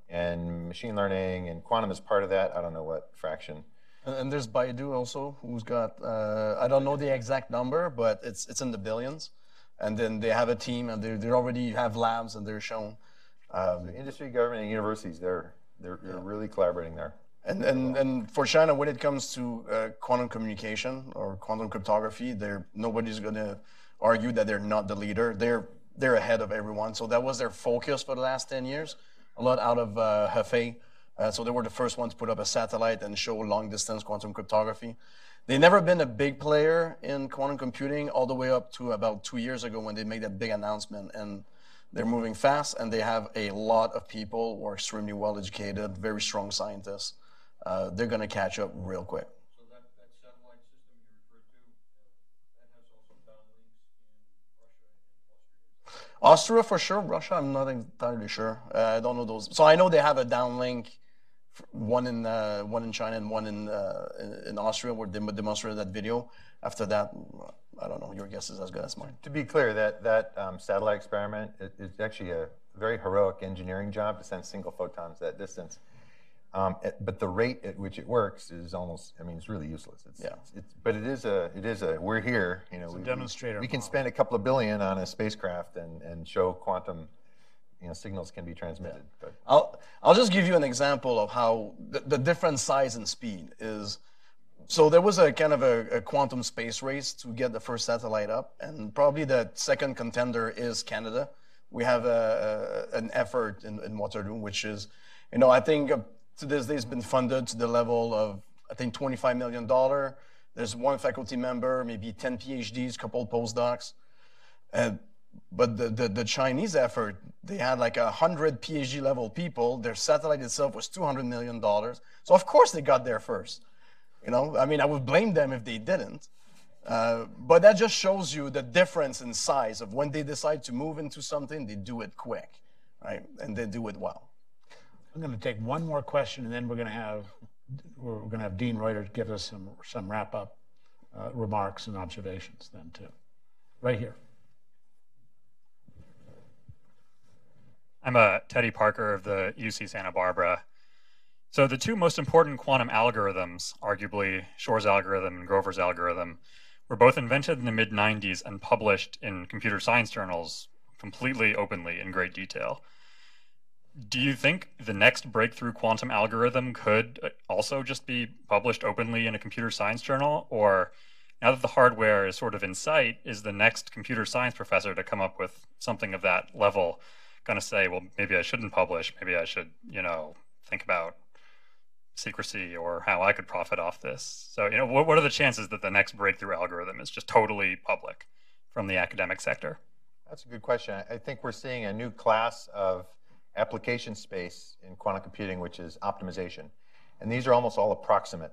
and machine learning, and quantum is part of that. I don't know what fraction. And, and there's Baidu also, who's got uh, I don't know the exact number, but it's it's in the billions. And then they have a team, and they they already have labs, and they're shown. Um, so industry, government, and universities, they're they're, they're really collaborating there. And, and, and for China, when it comes to uh, quantum communication or quantum cryptography, there nobody's going to argue that they're not the leader. They're they're ahead of everyone. So that was their focus for the last 10 years. A lot out of uh, Hefei. Uh, so they were the first ones to put up a satellite and show long distance quantum cryptography. They've never been a big player in quantum computing all the way up to about two years ago when they made that big announcement. And they're moving fast and they have a lot of people who are extremely well educated, very strong scientists uh, they're going to catch up real quick. So that, that satellite system you referred to, uh, that has also downlinks in Russia and Austria. For sure. Russia, I'm not entirely sure. Uh, I don't know those. So I know they have a downlink, one in uh, one in China and one in, uh, in, Austria, where they demonstrated that video. After that, I don't know. Your guess is as good as mine. To be clear, that that um, satellite experiment is actually a very heroic engineering job to send single photons that distance. Um, it, but the rate at which it works is almost, I mean, it's really useless. It's, yeah. It's, it's, but it is a, it is a, we're here, you know. It's we, a demonstrator. We, we can spend a couple of billion on a spacecraft and, and show quantum, you know, signals can be transmitted. Yeah. But I'll, I'll just give you an example of how the, the different size and speed is. So there was a kind of a, a, quantum space race to get the first satellite up, and probably the second contender is Canada. We have a, a, an effort in, in Waterloo, which is, you know, I think to this day has been funded to the level of, I think, $25 million. There's one faculty member, maybe 10 PhDs, couple postdocs. Uh, but the, the, the, Chinese effort, they had like 100 PhD level people. Their satellite itself was $200 million. So of course they got there first. You know, I mean, I would blame them if they didn't. Uh, but that just shows you the difference in size of when they decide to move into something, they do it quick, right? And they do it well. I'm going to take one more question, and then we're going to have we're going to have Dean Reuter give us some some wrap up uh, remarks and observations then too. Right here. I'm a uh, Teddy Parker of the UC Santa Barbara. So the two most important quantum algorithms, arguably Shor's algorithm and Grover's algorithm, were both invented in the mid 90s and published in computer science journals completely openly in great detail do you think the next breakthrough quantum algorithm could uh, also just be published openly in a computer science journal? Or now that the hardware is sort of in sight, is the next computer science professor to come up with something of that level going to say, well, maybe I shouldn't publish, maybe I should, you know, think about secrecy or how I could profit off this? So, you know, what, what are the chances that the next breakthrough algorithm is just totally public from the academic sector? That's a good question. I think we're seeing a new class of application space in quantum computing, which is optimization. And these are almost all approximate.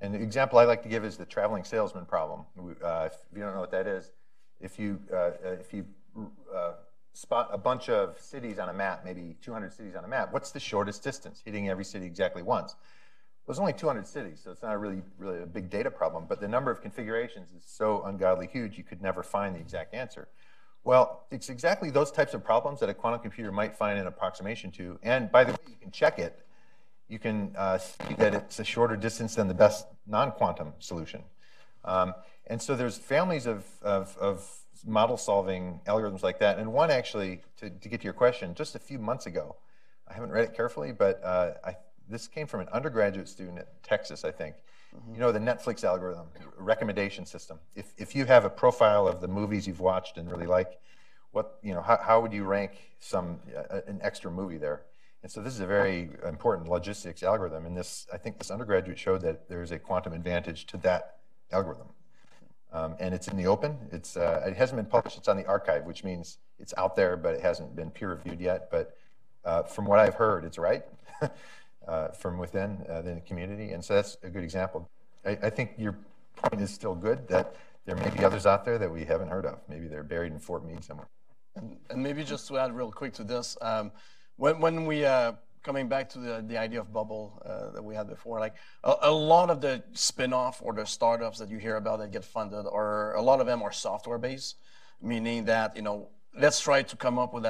And the example I like to give is the traveling salesman problem. Uh, if you don't know what that is, if you, uh, if you uh, spot a bunch of cities on a map, maybe 200 cities on a map, what's the shortest distance, hitting every city exactly once? Well, there's only 200 cities, so it's not really, really a big data problem, but the number of configurations is so ungodly huge, you could never find the exact answer. Well, it's exactly those types of problems that a quantum computer might find an approximation to. And by the way, you can check it. you can uh, see that it's a shorter distance than the best non-quantum solution. Um, and so there's families of, of, of, model solving algorithms like that. And one actually, to, to, get to your question, just a few months ago, I haven't read it carefully, but uh, I, this came from an undergraduate student at Texas, I think. You know, the Netflix algorithm, recommendation system. If, if you have a profile of the movies you've watched and really like, what, you know, how, how would you rank some, uh, an extra movie there? And so this is a very important logistics algorithm. And this, I think this undergraduate showed that there's a quantum advantage to that algorithm. Um, and it's in the open. It's, uh, it hasn't been published. It's on the arXiv which means it's out there, but it hasn't been peer reviewed yet. But uh, from what I've heard, it's right uh, from within uh, the community. And so that's a good example. I, I, think your point is still good that there may be others out there that we haven't heard of. Maybe they're buried in Fort Meade somewhere. And, and maybe just to add real quick to this, um, when, when we uh, coming back to the, the idea of bubble uh, that we had before, like a, a, lot of the spin-off or the startups that you hear about that get funded are a lot of them are software based, meaning that, you know, let's try to come up with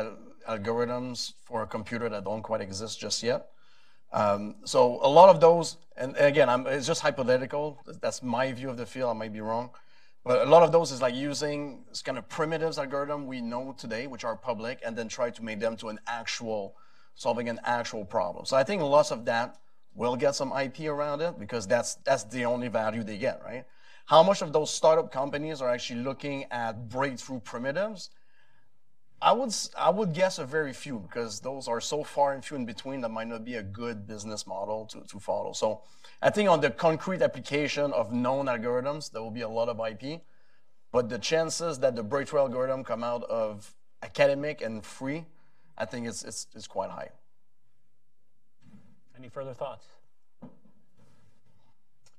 algorithms for a computer that don't quite exist just yet. Um, so a lot of those, and again, I'm, it's just hypothetical. That's my view of the field. I might be wrong. But a lot of those is like using kind of primitives algorithm we know today, which are public, and then try to make them to an actual solving an actual problem. So I think lots of that will get some IP around it because that's that's the only value they get, right? How much of those startup companies are actually looking at breakthrough primitives? I would I would guess a very few because those are so far and few in between that might not be a good business model to, to follow. So I think on the concrete application of known algorithms, there will be a lot of IP, but the chances that the breakthrough algorithm come out of academic and free I think it's, it's, it's quite high. Any further thoughts?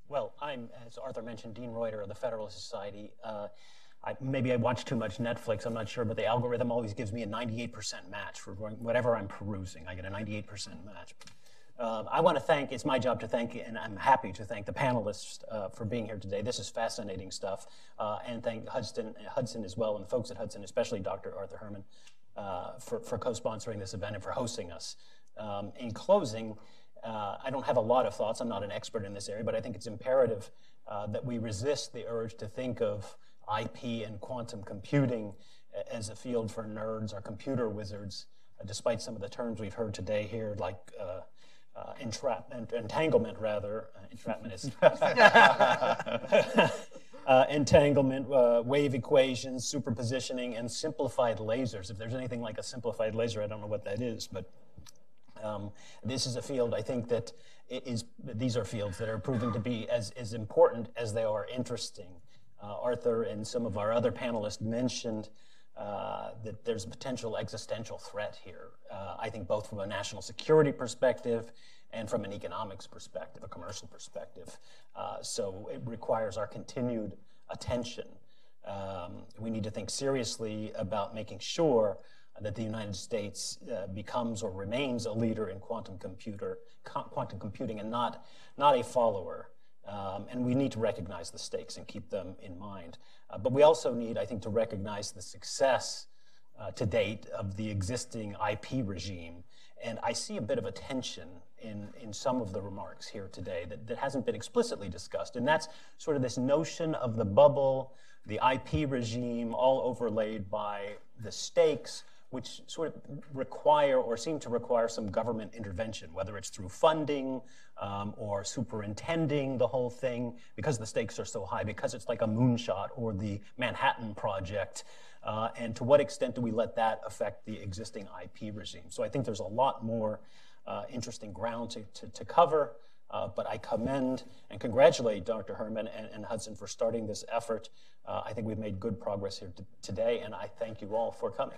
Well, I'm, as Arthur mentioned, Dean Reuter of the Federalist Society. Uh, I, maybe I watch too much Netflix, I'm not sure, but the algorithm always gives me a 98% match for whatever I'm perusing. I get a 98% match. Uh, I want to thank, it's my job to thank, and I'm happy to thank the panelists uh, for being here today. This is fascinating stuff. Uh, and thank Hudson, Hudson as well, and the folks at Hudson, especially Dr. Arthur Herman, uh, for, for co-sponsoring this event and for hosting us. Um, in closing, uh, I don't have a lot of thoughts. I'm not an expert in this area, but I think it's imperative that we resist the urge to think of IP and quantum computing as a field for nerds or computer wizards, uh, despite some of the terms we've heard today here, like uh, uh, entrap, entanglement, rather. entrapment is. uh, entanglement, uh, wave equations, superpositioning, and simplified lasers. If there's anything like a simplified laser, I don't know what that is, but um, this is a field I think that is, these are fields that are proving to be as, as important as they are interesting. Uh, Arthur and some of our other panelists mentioned uh, that there's a potential existential threat here. Uh, I think both from a national security perspective and from an economics perspective, a commercial perspective. Uh, so it requires our continued attention. Um, we need to think seriously about making sure that the United States uh, becomes or remains a leader in quantum computer, quantum computing, and not not a follower. Um, and we need to recognize the stakes and keep them in mind. Uh, but we also need, I think, to recognize the success uh, to date of the existing IP regime. And I see a bit of a tension in, in some of the remarks here today that, that hasn't been explicitly discussed. And that's sort of this notion of the bubble, the IP regime, all overlaid by the stakes, which sort of require or seem to require some government intervention, whether it's through funding um, or superintending the whole thing, because the stakes are so high, because it's like a moonshot or the Manhattan Project. Uh, and to what extent do we let that affect the existing IP regime? So I think there's a lot more uh, interesting ground to, to, to cover. Uh, but I commend and congratulate Dr. Herman and, and Hudson for starting this effort. Uh, I think we've made good progress here today, and I thank you all for coming.